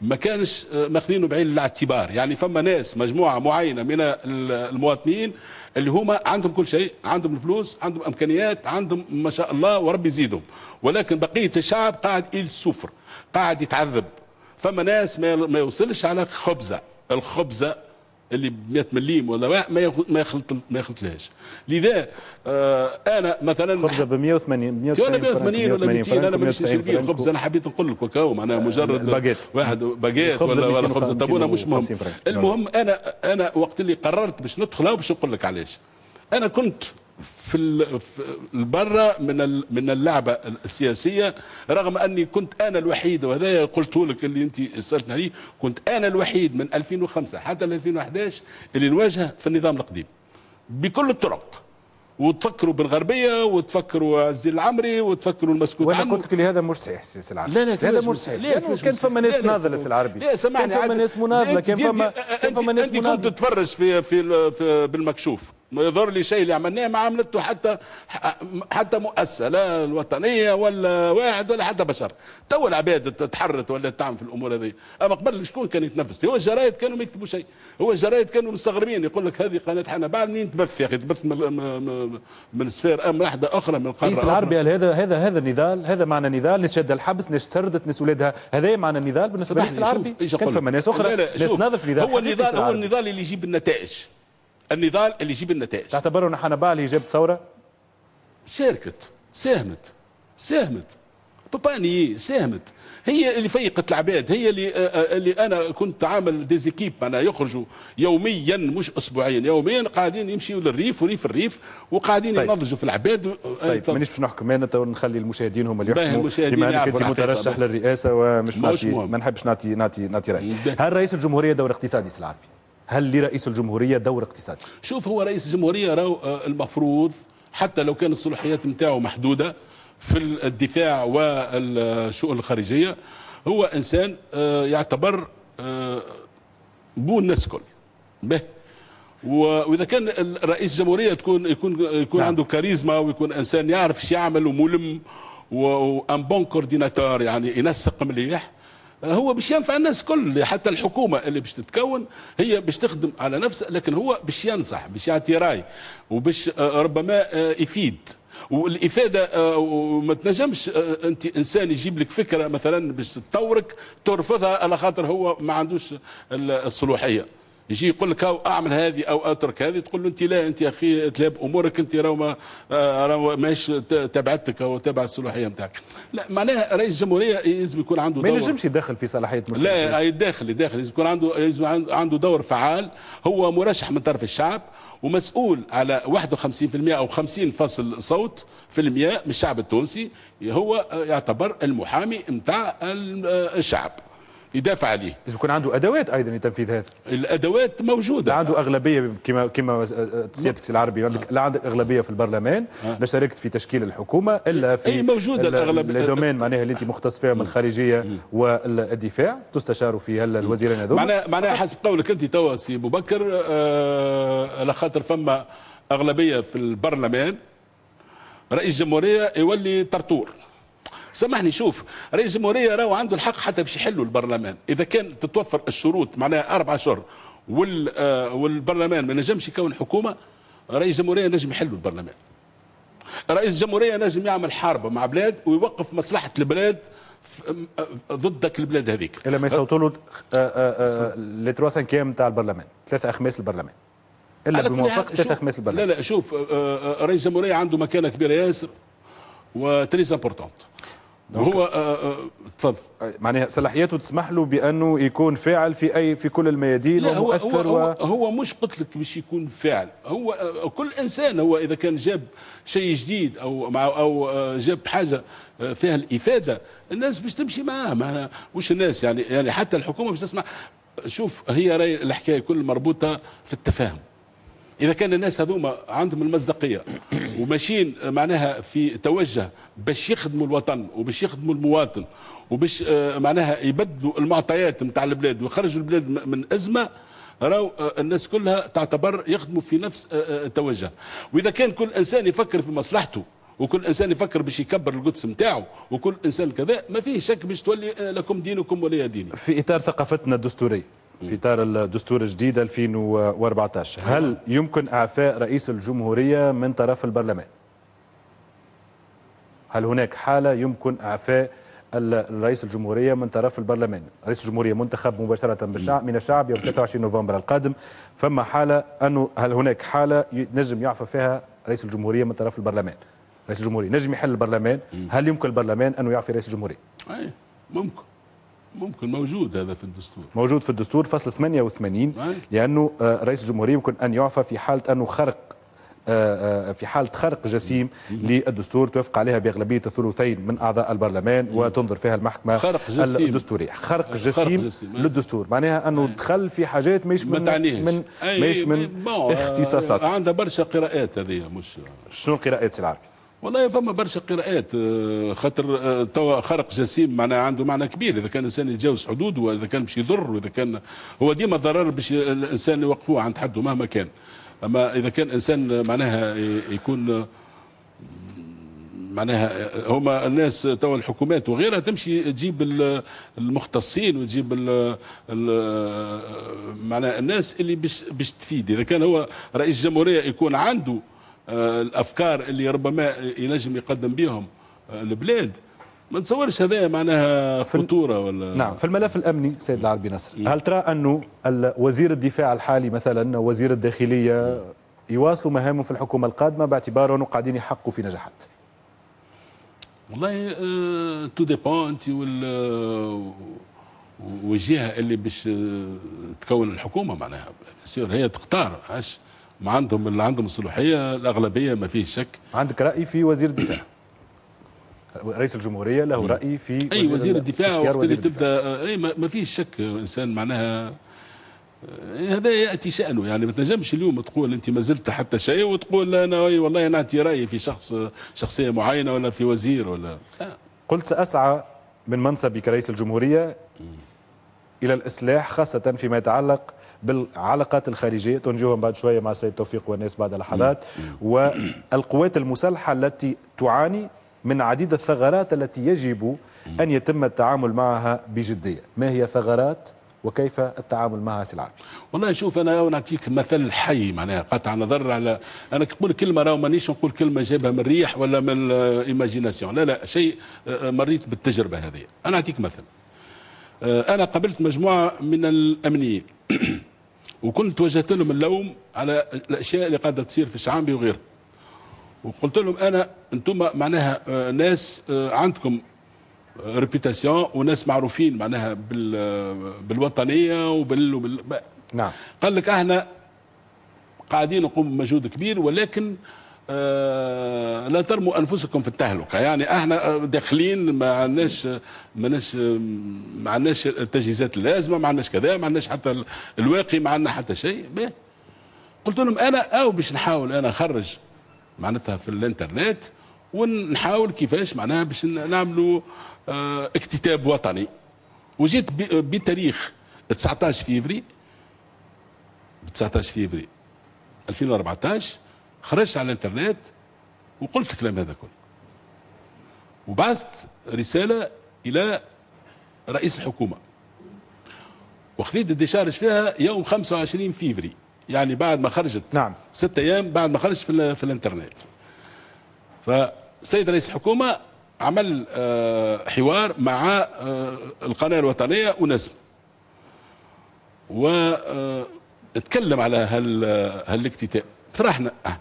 ما كانش آه، ماخذينه بعين الاعتبار. يعني فما ناس مجموعة معينة من ال- المواطنين اللي هما عندهم كل شيء عندهم الفلوس عندهم إمكانيات عندهم ما شاء الله وربي يزيدهم. ولكن بقية الشعب قاعد يسفر قاعد يتعذب. فما ناس ما يوصلش على خبزة. الخبزة اللي ب 100 مليم ولا ما ما يخلط ما يخلطلهاش لذا آه أنا مثلا خبزه ب 180 ولا 190 180 ولا 200 أنا مانيش نشري فيه الخبز أنا حبيت نقول لك وكاو معناها مجرد الباجيت. واحد باجيت ولا ولا 250 خبزه تبونه مش مهم 250 فرنك. المهم أنا أنا وقت اللي قررت باش ندخل باش نقول لك علاش أنا كنت في ال- في البرة من من اللعبة السياسية رغم أني كنت أنا الوحيد وهذا قلت لك اللي أنت سألتني عليه كنت أنا الوحيد من 2005 حتى ل 2011 اللي نواجه في النظام القديم. بكل الطرق. وتفكروا بالغربية وتفكروا عز الدين العمري وتفكروا المسكوت وأنا عنه. قلت لك اللي هذا مش صحيح سي العربي. لا لا هذا مش صحيح. لا، لأنه كيفاش كان فما ناس سي العربي. لا سامحني كان فما ناس مناضله كان فما كان فما ناس أنت كنت مناضله تتفرج في في ال- في بالمكشوف. ما يظهر لي شيء اللي عملناه ما عملته حتى حتى مؤسسة لا الوطنية ولا واحد ولا حتى بشر. تو العباد تتحرت ولا تعمل في الأمور هذه. أما قبل شكون كان يتنفس؟ هو الجرايد كانوا ما يكتبوا شيء. هو الجرايد كانوا مستغربين. يقول لك هذه قناة حنا. بعد منين تبث يا أخي؟ تبث من سفير أم واحدة أخرى من قارة رئيس. العربي قال هذا هذا هذا النضال هذا معنى نضال ناس شادة الحبس ناس تردت ناس ولادها. هذا معنى النضال بالنسبة لرئيس سامحني، العربي. كان؟ فما ناس أخرى ناس في النضال هو النضال هو. النضال اللي يجيب النتائج. النضال اللي يجيب النتائج. تعتبروا حنبعل اللي جاب ثورة؟ شاركت ساهمت ساهمت. باباني ساهمت. هي اللي فيقت العباد هي اللي آه، آه، اللي أنا كنت عامل des équipes معناها يخرجوا يوميا مش اسبوعيا يوميا قاعدين يمشيوا للريف وريف الريف وقاعدين طيب. ينضجوا في العباد طيب. مانيش باش نحكم أنا تو نخلي المشاهدين هم اللي يحكموا المشاهدين بما انك أنت مترشح. للرئاسة ومش مش نعطي. ما نحبش نعطي نعطي نعطي باهي. هل رئيس الجمهورية دور اقتصادي سي العربي؟ هل لرئيس الجمهورية دور اقتصادي؟ شوف هو رئيس الجمهورية راهو آه، المفروض حتى لو كان الصلاحيات نتاعو محدودة في الدفاع والشؤون الخارجية هو إنسان آه، يعتبر آه، بو الناس الكل. به. وإذا كان رئيس الجمهورية تكون يكون يكون نعم. عنده كاريزما ويكون إنسان يعرف إيش يعمل وملم و un bon coordinateur يعني ينسق مليح. هو باش ينفع الناس كل حتى الحكومة اللي باش تتكون هي باش تخدم على نفسها لكن هو باش ينصح باش يعطي رأي وباش آه، ربما آه، يفيد. والإفادة آه، وما تنجمش آه، أنت إنسان يجيب لك فكرة مثلا باش تطورك ترفضها على خاطر هو ما عندوش ال- الصلوحيه يجي يقول لك أعمل هذه أو أترك هذه تقول له أنت لا أنت يا أخي تلعب أمورك أنت راهو ما آه، راهو ماهيش تبعتك أو تبع الصلاحية نتاعك لا معناها رئيس الجمهورية لازم يكون عنده ما ينجمش يدخل في صلاحية لا يداخل يداخل لازم يكون عنده لازم عن- عنده دور فعال. هو مرشح من طرف الشعب ومسؤول على 51% أو 50 فصل صوت في المياه من الشعب التونسي هو يعتبر المحامي نتاع الشعب. يدافع عليه. لازم يكون عنده أدوات أيضا لتنفيذ هذا. الأدوات موجودة. لا عنده أغلبية كما كما سيادتك سي العربي. عندك لا عندك أغلبية في البرلمان. لا شاركت في تشكيل الحكومة إلا في أي موجودة ال- الأغلب- ال domaine معناها اللي أنت مختص فيها من الخارجية والدفاع. تستشار في هل الوزيرين هذوما. معناها معناها حسب قولك أنت توا سي أبو بكر آه على خاطر فما أغلبية في البرلمان رئيس جمهوريه يولي طرطور. سامحني شوف رئيس جمهورية راهو عنده الحق حتى باش يحلوا البرلمان. إذا كان تتوفر الشروط معناها أربع اشهر وال آه والبرلمان ما نجمش يكون حكومة رئيس جمهورية نجم يحلوا البرلمان. رئيس الجمهوريه نجم يعمل حرب مع بلاد ويوقف مصلحة البلاد آه، ضدك البلاد هذيك. إلا ما يصوتوا له les 3 cinquièmes تاع البرلمان. ثلاثة أخماس البرلمان. إلا بموافقه شوف- أخماس لا البرلمان. لا شوف آه، آه، رئيس الجمهوريه عنده مكانة كبيرة ياسر و très importante وهو آه، آه، تفضل. معناها صلاحياته تسمح له بأنه يكون فاعل في أي في كل الميادين لا هو هو, ومؤثر هو, و... هو مش قلت لك باش يكون فاعل. هو آه، كل إنسان هو إذا كان جاب شيء جديد أو مع أو آه، جاب حاجة آه، فيها الإفادة الناس باش تمشي معاه. معناها وش الناس يعني يعني حتى الحكومة باش تسمع. شوف هي راي الحكاية كل مربوطة في التفاهم. إذا كان الناس هذوما عندهم المصداقية وماشيين معناها في توجه باش يخدموا الوطن وباش يخدموا المواطن وباش آه، معناها يبدلوا المعطيات نتاع البلاد ويخرجوا البلاد من أزمة راهو آه، الناس كلها تعتبر يخدموا في نفس آه، التوجه. وإذا كان كل إنسان يفكر في مصلحته وكل إنسان يفكر باش يكبر القدس نتاعو وكل إنسان كذا ما فيه شك باش تولي لكم دينكم ولي ديني. في إطار ثقافتنا الدستورية. في اطار الدستور الجديد 2014 هل يمكن إعفاء رئيس الجمهورية من طرف البرلمان؟ هل هناك حالة يمكن إعفاء رئيس الجمهورية من طرف البرلمان؟ رئيس الجمهورية منتخب مباشرة بالشعب من الشعب يوم 23 نوفمبر القادم. فما حالة انه هل هناك حالة نجم يعفى فيها رئيس الجمهورية من طرف البرلمان؟ رئيس الجمهورية نجم يحل البرلمان. هل يمكن البرلمان انه يعفي رئيس الجمهورية؟ أي ممكن. ممكن موجود هذا في الدستور. موجود في الدستور فصل 88 أي. لأنه آه، رئيس الجمهورية يمكن أن يعفى في حالة أنه خرق آه، آه، في حالة خرق جسيم للدستور توافق عليها بأغلبية الثلثين من أعضاء البرلمان وتنظر فيها المحكمة خرق جسيم. الدستورية. خرق جسيم, جسيم، أي. للدستور. معناها أنه دخل في حاجات مش ما من من مش من اختصاصات. عندها برشا قراءات هذه مش شنو القراءات العربي والله فما برشا قراءات آه، خاطر آه، توا خرق جسيم معناها عنده معنى كبير. إذا كان الانسان يتجاوز حدوده وإذا كان باش يضر وإذا كان هو ديما ضرر باش الإنسان يوقفوه عند حده مهما كان. أما إذا كان إنسان معناها يكون معناها هما الناس توا الحكومات وغيرها تمشي تجيب ال- المختصين وتجيب ال معناها الناس اللي باش تفيد. إذا كان هو رئيس جمهورية يكون عنده الأفكار اللي ربما ينجم يقدم بهم آه، البلاد. ما نتصورش هذا معناها خطورة ولا نعم في الملف الأمني سيد العربي نصر. هل ترى ال- وزير الدفاع الحالي مثلا وزير الداخلية يواصلوا مهامهم في الحكومة القادمة باعتباره أنه قاعدين يحققوا في نجاحات؟ والله tout dépend أنت وال آه، والجهة اللي باش آه، تكون الحكومة معناها. هي تختار آش. ما عندهم اللي عندهم الصلاحيه الأغلبية ما فيه شك. عندك رأي في وزير الدفاع. رئيس الجمهورية له رأي في أي وزير الدفاع وقت اللي وزير. تبدا أي ما فيش شك إنسان معناها آه، هذا يأتي شأنه. يعني ما تنجمش اليوم تقول أنت ما زلت حتى شيء وتقول أنا والله أنا اعطي رايي في شخص شخصية معينة ولا في وزير ولا لا. قلت سأسعى من منصبي كرئيس الجمهورية إلى الإصلاح خاصة فيما يتعلق بالعلاقات الخارجية. تنجوهم بعد شوية مع السيد توفيق والناس بعد لحظات والقوات المسلحة التي تعاني من عديد الثغرات التي يجب أن يتم التعامل معها بجدية. ما هي ثغرات وكيف التعامل معها سي العربي والله شوف أنا نعطيك مثل حي معناها. قطع نظر على أنا نقول كلمة راهو مانيش نقول كلمة جايبها من الريح ولا من ال imagination لا لا شيء آه، مريت بالتجربة هذه. أنا أعطيك مثل. آه، أنا قابلت مجموعة من الأمنيين. وكنت وجهت لهم اللوم على الأشياء اللي قاعدة تصير في الشعابي وغيرها. وقلت لهم أنا أنتم معناها آه، ناس آه، عندكم ريبيتاسيون وناس معروفين معناها بال بالوطنية وبال, وبال... نعم. قال لك إحنا قاعدين نقوم بمجهود كبير ولكن آه لا ترموا أنفسكم في التهلكة. يعني إحنا آه، داخلين ما عندناش ما عندناش ما عندناش التجهيزات اللازمة ما عندناش كذا ما عندناش حتى ال- الواقي ما عندنا حتى شيء. بيه. قلت لهم أنا أو باش نحاول أنا اخرج معناتها في الإنترنت ونحاول كيفاش معناها باش نعملوا آه اكتتاب وطني. وجيت بتاريخ 19 فيفري 19 فيفري 2014 خرجت على الانترنت وقلت الكلام هذا كله. وبعثت رسالة إلى رئيس الحكومة. وخذيت ال décharge فيها يوم 25 فيفري يعني بعد ما خرجت. نعم. ستة أيام بعد ما خرجت في, في الانترنت. فسيد رئيس الحكومة عمل آه، حوار مع آه، القناة الوطنية ونسم واتكلم على هال هالاكتتاب. فرحنا. آه.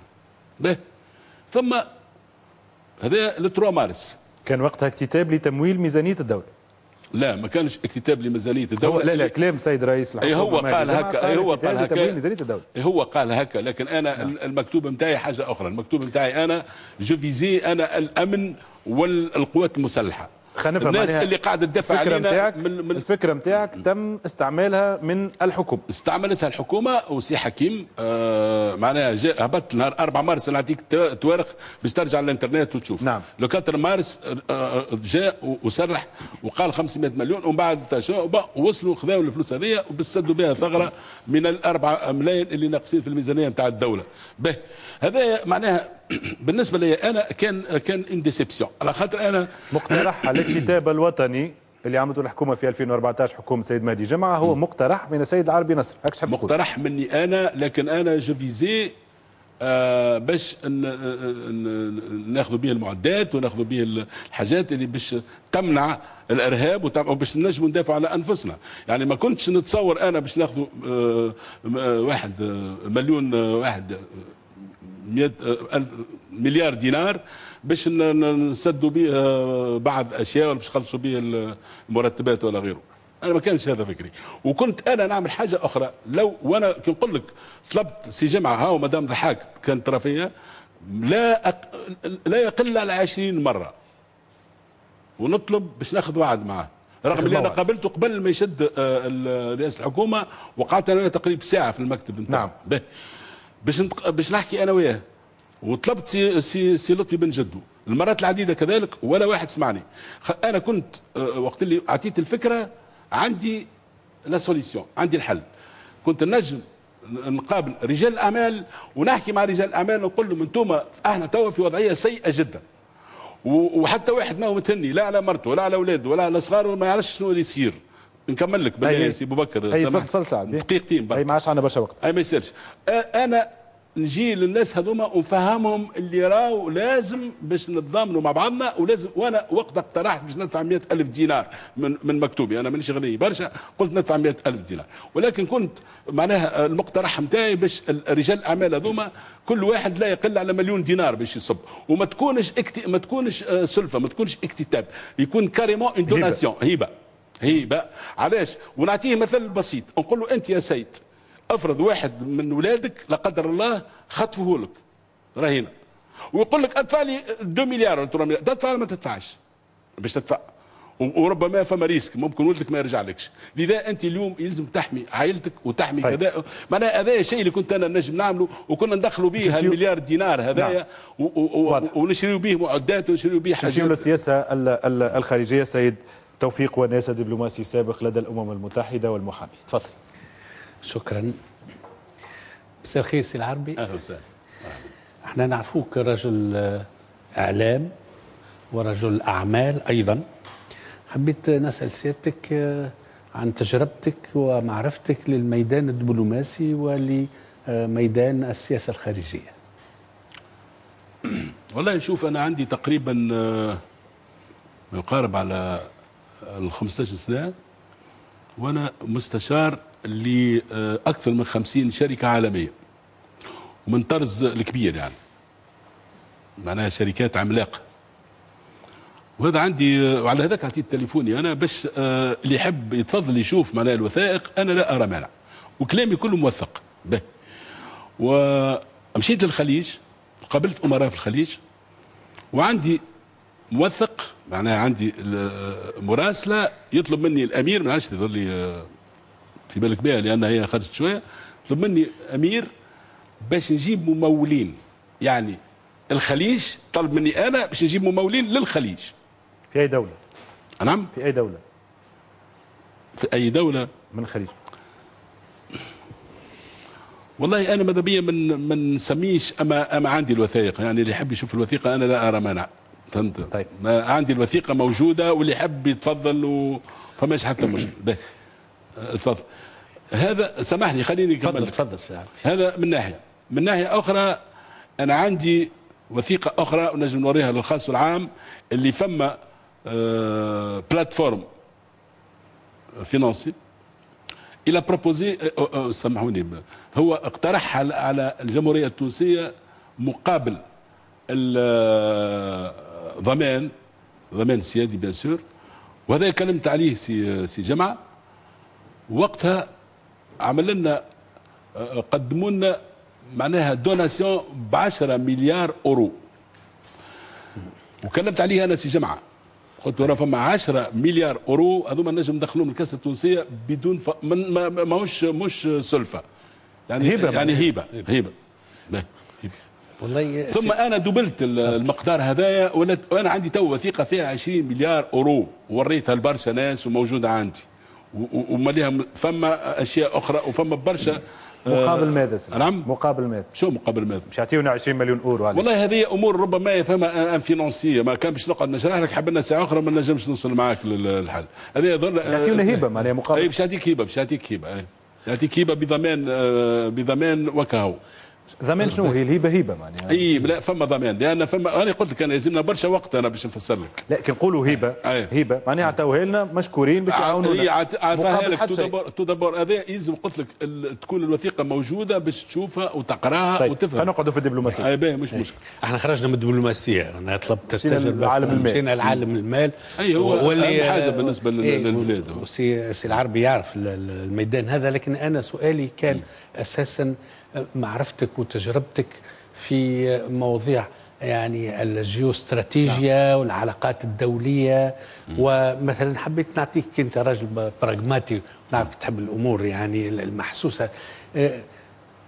به. ثم هذا ل 3 مارس. كان وقتها اكتتاب لتمويل ميزانية الدولة. لا ما كانش اكتتاب لميزانية هو الدولة. لا لا كلام سيد رئيس الحكومة أي هو ماجد قال هكا، هو قال هكا. ميزانية الدولة. هو قال هكا لكن أنا نعم. المكتوب نتاعي حاجة أخرى. المكتوب نتاعي أنا جو فيزي أنا الأمن والقوات المسلحة. نفهم الناس معناها اللي قاعدة تدافع الفكرة علينا متاعك من, من الفكرة متاعك تم استعمالها من الحكم استعملتها الحكومة. وسي حكيم آه معناها جاء هبط نهار 4 مارس نعطيك تو- توارخ باش ترجع للانترنت وتشوف. نعم. لو 4 مارس آه جاء و- وصرح وقال 500 مليون ومن بعد وصلوا خذاو الفلوس هذيا وبسدوا بها ثغرة من الأربعة ملايين اللي ناقصين في الميزانية نتاع الدولة. به. هذا معناها بالنسبة لي أنا كان كان une déception على خاطر أنا مقترح الاكتتاب الوطني اللي عملته الحكومة في 2014 حكومة سيد مهدي جمعة هو مقترح من السيد العربي نصر. هكش مقترح مني أنا لكن أنا جو فيزي آه باش ناخذوا به المعدات وناخذوا به الحاجات اللي باش تمنع الإرهاب وباش نجموا ندافعوا على أنفسنا. يعني ما كنتش نتصور أنا باش ناخذوا آه آه، واحد آه، مليون آه، واحد آه، مئة آه، ألف مليار دينار باش نسدوا به آه، بعض أشياء ولا باش نخلصوا به المرتبات ولا غيره. أنا ما كانش هذا فكري. وكنت أنا نعمل حاجة أخرى. لو وأنا كي نقول لك طلبت سي جمعة هاو مدام ضحاك كانت طرفية لا أق... لا يقل على 20 مرة. ونطلب باش ناخذ وعد معاه. رغم اللي أنا. قابلته قبل ما يشد آه، رئاسه الحكومة وقعدت أنا تقريبا ساعة في المكتب نتاعو نعم. باش نتق... باش نحكي أنا وياه. وطلبت سي سي, سي لطفي بن جدو. المرات العديدة كذلك ولا واحد سمعني. أنا كنت آه، وقت اللي أعطيت الفكرة عندي la solution عندي الحل. كنت نجم نقابل رجال الأعمال ونحكي مع رجال الأعمال ونقول لهم أنتم إحنا توا في وضعية سيئة جدا. وحتى واحد ما هو متهني لا على مرته ولا على أولاده ولا على صغاره ما يعرفش شنو اللي يصير. نكمل لك بالله يا سي أبو بكر دقيقتين برك. أي ما عادش عندنا برشا وقت. أي ما يصيرش. آه، أنا نجي للناس هذوما ونفهمهم اللي راهو لازم باش نتضامنوا مع بعضنا ولازم وأنا وقت اقترحت باش ندفع مئة ألف دينار من من مكتوبي. أنا مانيش غني برشا قلت ندفع مئة ألف دينار. ولكن كنت معناها المقترح نتاعي باش ال- رجال الأعمال هذوما كل واحد لا يقل على مليون دينار باش يصب. وما تكونش اكتي ما تكونش آه، سلفة ما تكونش اكتتاب. يكون carrément une donation هبة. هبة. علاش؟ ونعطيه مثل بسيط. نقول له أنت يا سيد أفرض واحد من ولادك لا قدر الله خطفه لك. رهينه ويقول لك أدفع لي 2 مليار ولا 3 مليار. تدفع ما تدفعش؟ باش تدفع. وربما فما ريسك ممكن ولدك ما يرجعلكش لذا أنت اليوم يلزم تحمي عائلتك وتحمي طيب. كذا. معناها هذا الشيء اللي كنت أنا نجم نعمله وكنا ندخلوا به هالمليار دينار هذايا. واضح. ونشريوا به معدات ونشريوا به حاجات. السياسة ال- ال- الخارجية؟ سيد توفيق وناسة دبلوماسي سابق لدى الأمم المتحدة والمحامي. تفضل. شكرا. مساء الخير سي العربي. أهلا وسهلا. إحنا نعرفوك رجل آه، إعلام ورجل أعمال أيضا. حبيت نسأل سيادتك آه، عن تجربتك ومعرفتك للميدان الدبلوماسي ولميدان السياسة الخارجية. والله نشوف أنا عندي تقريبا آه، ما يقارب على ال 15 سنة وأنا مستشار لأكثر من 50 شركة عالمية ومن طرز الكبير يعني. معناها شركات عملاقة. وهذا عندي آه، وعلى هذاك اعطيت تليفوني. أنا باش آه، اللي يحب يتفضل يشوف معناها الوثائق أنا لا أرى مانع. وكلامي كله موثق. به. ومشيت للخليج قابلت أمراء في الخليج وعندي موثق معناها عندي ال- مراسلة يطلب مني الأمير ما عادش يظل لي آه، في بالك بها لأن هي خرجت شوية. يطلب مني أمير باش نجيب ممولين. يعني الخليج طلب مني أنا باش نجيب ممولين للخليج. في أي دولة؟ نعم. في أي دولة؟ في أي دولة؟ من الخليج. والله أنا ماذا بيا من ما نسميش أما أما عندي الوثائق. يعني اللي يحب يشوف الوثيقة أنا لا أرى مانع. فهمت؟ طيب. ما عندي الوثيقة موجودة واللي يحب يتفضل وفماش حتى مشكل تفضل هذا سامحني خليني تفضل تفضل هذا من ناحية. من ناحية أخرى أنا عندي وثيقة أخرى ونجم نوريها للخاص والعام اللي فما آه plateforme financière elle a proposé آه، آه، سامحوني هو اقترح على- على الجمهورية التونسية مقابل الضمان ضمان سيادي bien sûr وهذا كلمت عليه سي سي جمعه وقتها عمل لنا آه، قدموا لنا معناها donation ب 10 مليار أورو. وكلمت عليه أنا سي جمعة. قلت له فما 10 مليار أورو هذوما نجم ندخلوهم ال caisse التونسية بدون ف... من ما ما- ماهوش مش سلفة. يعني هبة يعني هبه هبه هبه والله ثم أنا دبلت ال- المقدار هذايا وأنا عندي تو وثيقة فيها 20 مليار أورو. وريتها لبرشا ناس وموجودة عندي. وما ليها فما أشياء أخرى وفما برشا آه، مقابل ماذا؟ نعم مقابل ماذا شو مقابل ماذا؟ مش يعطيونا 20 مليون عليه والله هذه أمور ربما يفهمها un financier ما كان باش نقعد نشرح لك حبنا ساعة أخرى ما نجمش نوصل معك للحل هذه يظل يعطيونا هبة معناها أي مقابل باش يعطيك هبة باش يعطيك هبة. يعطيك هبة بضمان آه، بضمان وكهو ضمان شنو؟ هي الهبه هبه معناها. إي لا فما ضمان لأن فما أنا قلت لك أنا يلزمنا برشا وقت أنا باش نفسر لك. لا كي نقولوا هبه أي. هبه معناها عطاوها لنا مشكورين باش يعاونونا. هي عط- عطاها مقابل لك تو. d'abord هذا يلزم قلت لك ال- تكون الوثيقة موجودة باش تشوفها وتقراها طيب وتفهم. خلينا نقعدوا في الدبلوماسية. اي باهي مش مشكل. إحنا خرجنا من الدبلوماسية. أنا طلبت التجربه لعالم المال. مشينا لعالم المال. أي هو واللي- لل- إيه، للبلاد. سي العربي يعرف ال- ال- الميدان هذا لكن أنا سؤالي كان أساسا معرفتك وتجربتك في مواضيع يعني الجيوستراتيجيا والعلاقات الدولية. ومثلا حبيت نعطيك أنت راجل براغماتي ونعرفك تحب الأمور يعني المحسوسة. آه،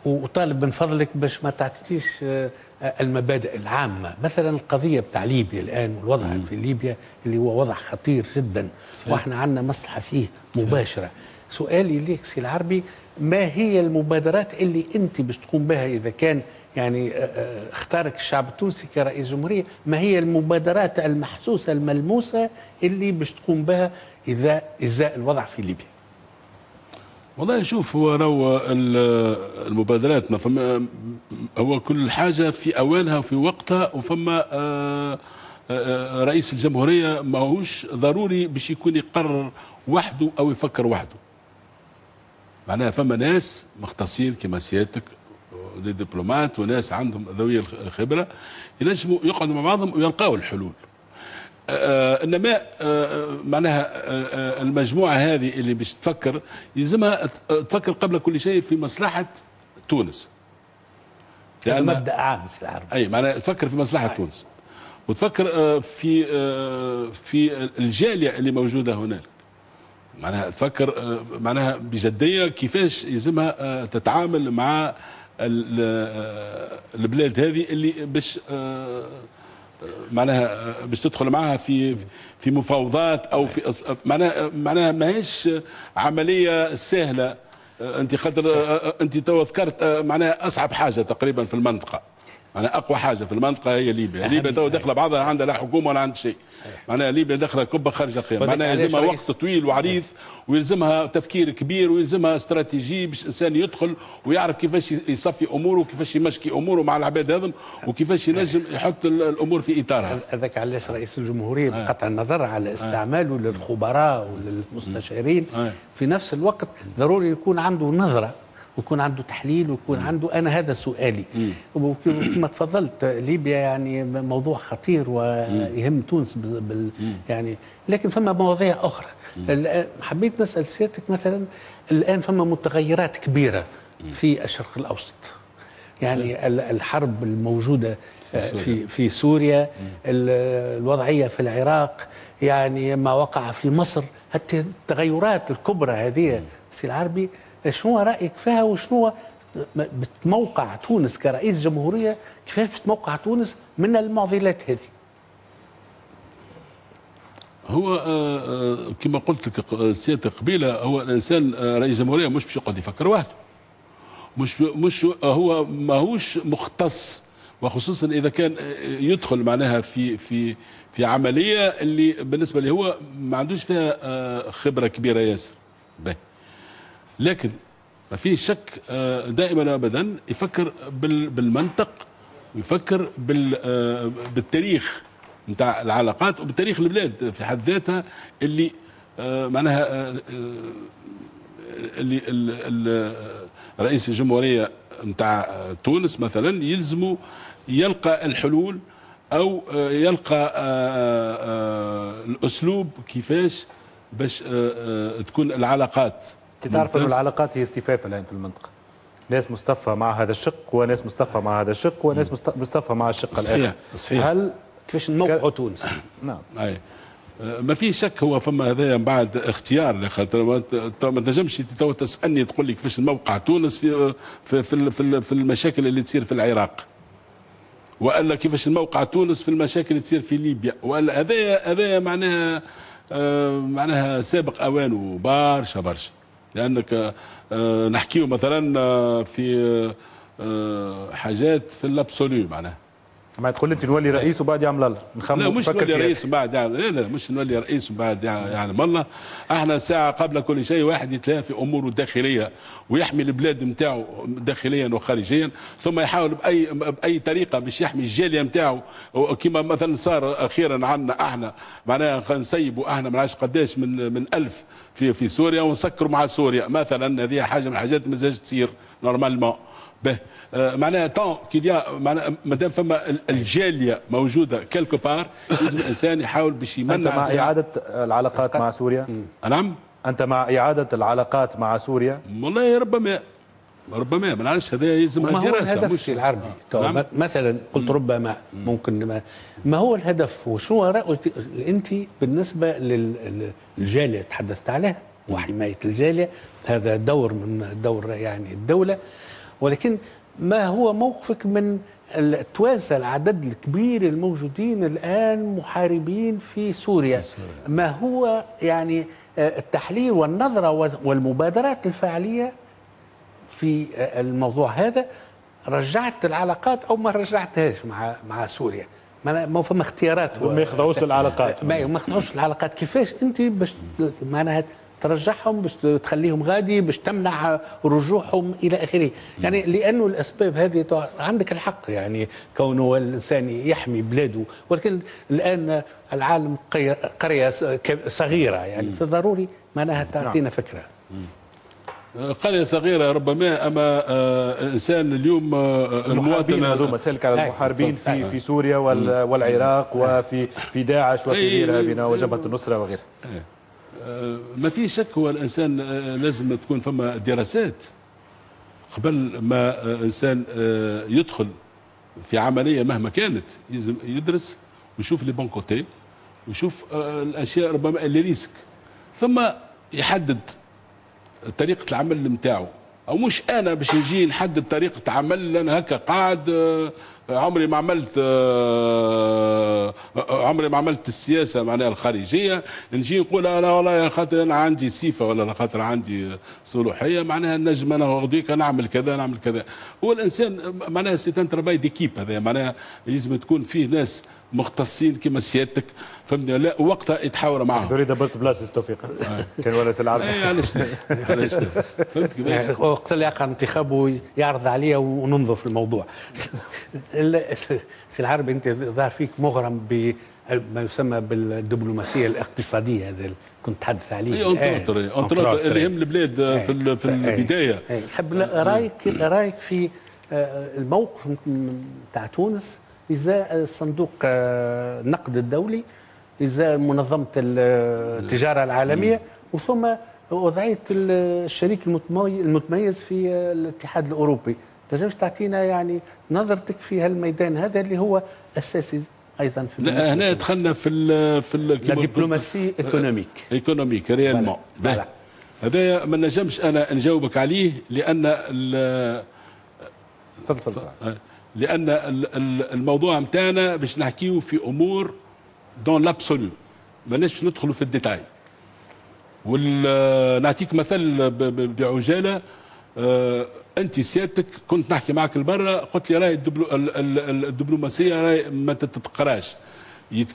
وطالب من فضلك باش ما تعطيش آه، المبادئ العامة. مثلا القضية بتاع ليبيا الآن والوضع في ليبيا اللي هو وضع خطير جدا. وإحنا عندنا مصلحة فيه مباشرة. سؤالي ليك سي العربي ما هي المبادرات اللي انت باش تقوم بها إذا كان يعني آه، آه، اختارك الشعب التونسي كرئيس جمهورية؟ ما هي المبادرات المحسوسة الملموسة اللي باش تقوم بها إذا إزاء الوضع في ليبيا؟ والله شوف هو راهو ال- المبادرات ما فما هو كل حاجة في أوانها وفي وقتها وفما آه، رئيس الجمهورية ماهوش ضروري باش يكون يقرر وحده أو يفكر وحده. معناها فما ناس مختصين كما سيادتك دي دبلومات وناس عندهم ذوي الخبرة ينجموا يقعدوا مع بعضهم ويلقاوا الحلول. آه، إنما آه، معناها آه، آه، المجموعة هذه اللي باش تفكر يلزمها تفكر قبل كل شيء في مصلحة تونس. لأن- مبدأ عام سي العربي أي معناها تفكر في مصلحة تونس. وتفكر آه، في آه، في الجالية اللي موجودة هناك. معناها تفكر آه، معناها بجدية كيفاش يلزمها آه، تتعامل مع آه، البلاد هذه اللي باش معناها باش تدخل معها في في مفاوضات أو في معناها معناها ماهيش عملية سهلة. أنت خاطر أنت تو ذكرت معناها أصعب حاجة تقريبا في المنطقة. معناها أقوى حاجة في المنطقة هي ليبيا. ليبيا تو داخلة بعضها عندها لا حكومة ولا عندها شيء. معناها ليبيا داخلة كبة خارجة قيم. معناها يلزمها وقت طويل وعريض ويلزمها تفكير كبير ويلزمها استراتيجي باش الانسان يدخل ويعرف كيفاش يصفي أموره وكيفاش يمشكي أموره مع العباد هذم وكيفاش ينجم يحط ال- الأمور في إطارها. هذاك علاش رئيس الجمهورية بقطع النظر على استعماله للخبراء وللمستشارين. أي. في نفس الوقت ضروري يكون عنده نظرة ويكون عنده تحليل ويكون عنده أنا هذا سؤالي. وكما تفضلت ليبيا يعني موضوع خطير ويهم تونس بال يعني لكن فما مواضيع الآن حبيت نسأل سيادتك مثلا الآن فما متغيرات كبيرة في الشرق الأوسط. يعني ال- الحرب الموجودة في في سوريا ال- الوضعية في العراق يعني ما وقع في مصر. حتى التغيرات الكبرى هذه سي العربي شنو رأيك فيها وشنو بتموقع تونس كرئيس جمهورية كيفاش بتموقع تونس من المعضلات هذه؟ هو آه، آه، كما قلت لك ق- سيادة قبيلة هو الإنسان آه، رئيس جمهورية مش باش يقعد يفكر وحده. مش مش هو ماهوش مختص وخصوصا إذا كان يدخل معناها في في في عملية اللي بالنسبة لي هو ما عندوش فيها خبرة كبيرة ياسر. باهي. لكن ما فيه شك آه، دائما وابدا يفكر بال- بالمنطق ويفكر آه، بالتاريخ نتاع العلاقات وبتاريخ البلاد في حد ذاتها اللي آه، معناها اللي ال- ال- رئيس الجمهورية نتاع تونس مثلا يلزمه يلقى الحلول أو يلقى الأسلوب كيفاش باش تكون العلاقات. أنت تعرف أنه. العلاقات هي اصطفاف الآن في المنطقة. ناس مصطفة مع هذا الشق وناس مصطفة مع هذا الشق وناس مست- مصطفة مع الشق صحيح، الآخر. صحيح. هل كيفاش نموقعوا تونس؟ نعم. أي. آه، ما في شك هو فما هذايا من بعد اختيار خاطر ما ت- ت- ما تنجمش تو تسألني تقول لي كيفاش الموقع تونس في في في في في المشاكل اللي تصير في العراق. وألا كيفاش الموقع تونس في المشاكل اللي تصير في ليبيا. وألا هذايا هذايا معناها آه، معناها سابق اوانه برشا برشا. لأنك آه، نحكيو مثلا آه، في آه، حاجات في الأبسوليو معناها. ما تقول انت نولي رئيس وبعد يعمل الله نخمم لا مش نولي. رئيس بعد يعني لا لا مش نولي رئيس بعد يعني الله إحنا ساعة قبل كل شيء واحد يتلاهى في أموره الداخليه ويحمي البلاد نتاعو داخليا وخارجيا ثم يحاول بأي بأي طريقة باش يحمي الجالية نتاعو. كما مثلا صار أخيرا عندنا إحنا معناها نسيبوا إحنا ما نعرفش قداش من من ألف في في سوريا ونسكروا مع سوريا. مثلا هذه حاجة من الحاجات ما تصير normalement pas. آه، معناها tant qu'il y a معناها مادام فما ال- الجالية موجودة quelque part لازم الإنسان يحاول باش أنت يمنع مع ساعة- إعادة العلاقات مع سوريا؟ نعم. أنت مع إعادة العلاقات مع سوريا؟ والله ربما ربما ما نعرفش هذا يلزم ما هو دراسه الهدف مش العربي نعم. مثلا قلت ربما ممكن ما, ما هو الهدف؟ رأيك أنت بالنسبة لل- للجالية تحدثت عليها وحماية الجالية هذا دور من دور يعني الدولة. ولكن ما هو موقفك من ال- توازى العدد الكبير الموجودين الآن محاربين في سوريا؟ ما هو يعني آه، التحليل والنظرة والمبادرات الفعليه في الموضوع هذا؟ رجعت العلاقات أو ما رجعتهاش مع مع سوريا؟ ما ما فما اختيارات ما يخضعوش للعلاقات. ما ما يخضعوش للعلاقات. كيفاش أنت باش معناها ترجعهم باش تخليهم غادي باش تمنع رجوعهم إلى آخره. يعني لأنه الأسباب هذه عندك الحق يعني كونه الإنسان يحمي بلاده. ولكن الآن العالم قي- قرية س- ك- صغيرة يعني فضروري معناها تعطينا فكرة. قرية صغيرة ربما أما آه، الإنسان اليوم آه، المحاربين المواطن هذوما سالك على المحاربين. في في سوريا وال- والعراق وفي في داعش وفي غيرها بنا وجبهة النصرة وغيرها. ما في شك هو الإنسان آه، لازم تكون فما دراسات قبل ما آه، إنسان آه، يدخل في عملية مهما كانت. لازم يدرس ويشوف les bons côtés ويشوف الأشياء ربما les risques. ثم يحدد طريقة العمل نتاعو. أو مش أنا باش نجي نحدد طريقة عمل أنا هكا قاعد عمري ما عملت آه، آه، عمري ما عملت السياسة معناها الخارجية. نجي نقول أنا والله خاطر أنا عندي صفة ولا خاطر عندي صلوحيه معناها نجم أنا غديك نعمل كذا نعمل كذا. هو الانسان معناها سي ان ديكيب هذا معناها لازم تكون فيه ناس مختصين كما سيادتك فهمتني؟ لا وقتها يتحاوروا معهم تريد دبرت بلاصة توفيق؟ كان ولا سلعة؟ اي علاش لا؟ علاش لا؟ فهمت كيفاش وقت اللي يقع انتخابه يعرض عليا وننظر في الموضوع. ال- سي العربي أنت ظهر فيك مغرم بما يسمى بالدبلوماسية الاقتصادية هذا اللي كنت تحدث عليه. اي entre autres آه، entre autres اللي. يهم البلاد في ال- في أي. البداية. نحب لا- رايك رأيك في آه، الموقف تاع تونس؟ ازاء صندوق آه، النقد الدولي ازاء منظمة ال- التجارة العالمية وثم وضعية الشريك المتمي- المتميز في آه، الاتحاد الأوروبي. تنجمش تعطينا يعني نظرتك في هالميدان هذا اللي هو أساسي أيضا في لا هنا. دخلنا في ال في ال لا كيما قلت- diplomatie économique économique réellement. هذا ما نجمش أنا نجاوبك عليه لأن تفضل لأن ال- ال- الموضوع نتاعنا باش نحكيو في أمور dans l'absolu ماناش ندخلوا في الديتاي. ونعطيك مثل بعجالة آه، أنت سيادتك كنت نحكي معك البرة قلت لي راهي الدبلو ال- ال- الدبلوماسية راهي ما تتقراش.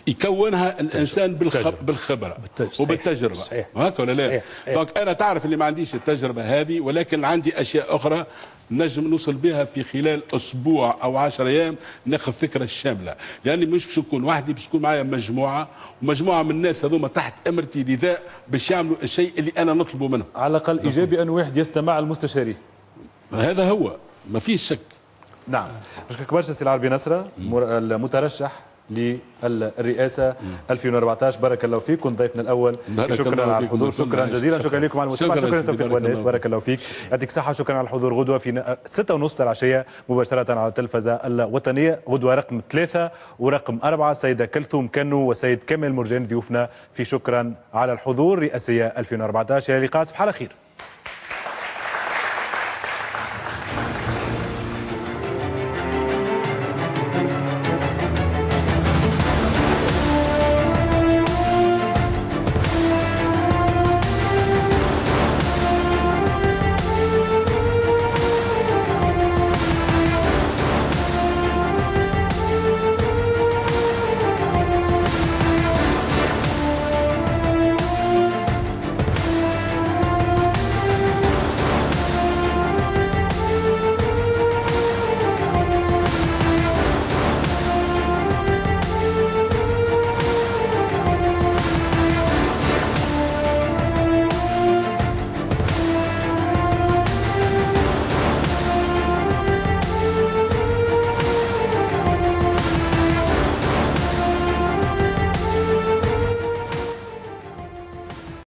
يكونها الإنسان بالخب بالخبرة. بالتج- صحيح. وبالتجربة. صحيح. هكا ولا لا؟ صحيح. صحيح. donc أنا تعرف اللي ما عنديش التجربة هذه ولكن عندي أشياء أخرى نجم نوصل بها في خلال أسبوع أو 10 أيام ناخذ فكرة شامله يعني مش باش نكون وحدي باش تكون معايا مجموعة ومجموعة من الناس هذوما تحت امرتي لذا باش يعملوا الشيء اللي أنا نطلبه منهم. على الأقل إيجابي أن واحد يستمع المستشارين هذا هو. ما فيش شك. نعم. نشكرك برشا سي العربي نصرة المترشح للرئاسة. 2014 بارك الله فيك. كنت ضيفنا الأول. شكرا على الحضور. شكرا. جزيلا. شكرا. لكم على المتابعه شكرا شكرا سيدي، توفيق بارك والناس الله بارك الله فيك. يعطيك صحه شكرا على الحضور. غدوة في 6 ونص العشيه مباشرة على التلفزة الوطنية. غدوة رقم ثلاثة ورقم أربعة. سيدة كلثوم كنو وسيد كامل مرجان ضيوفنا في شكرا على الحضور. رئاسية 2014 إلى اللقاء. صباح على خير.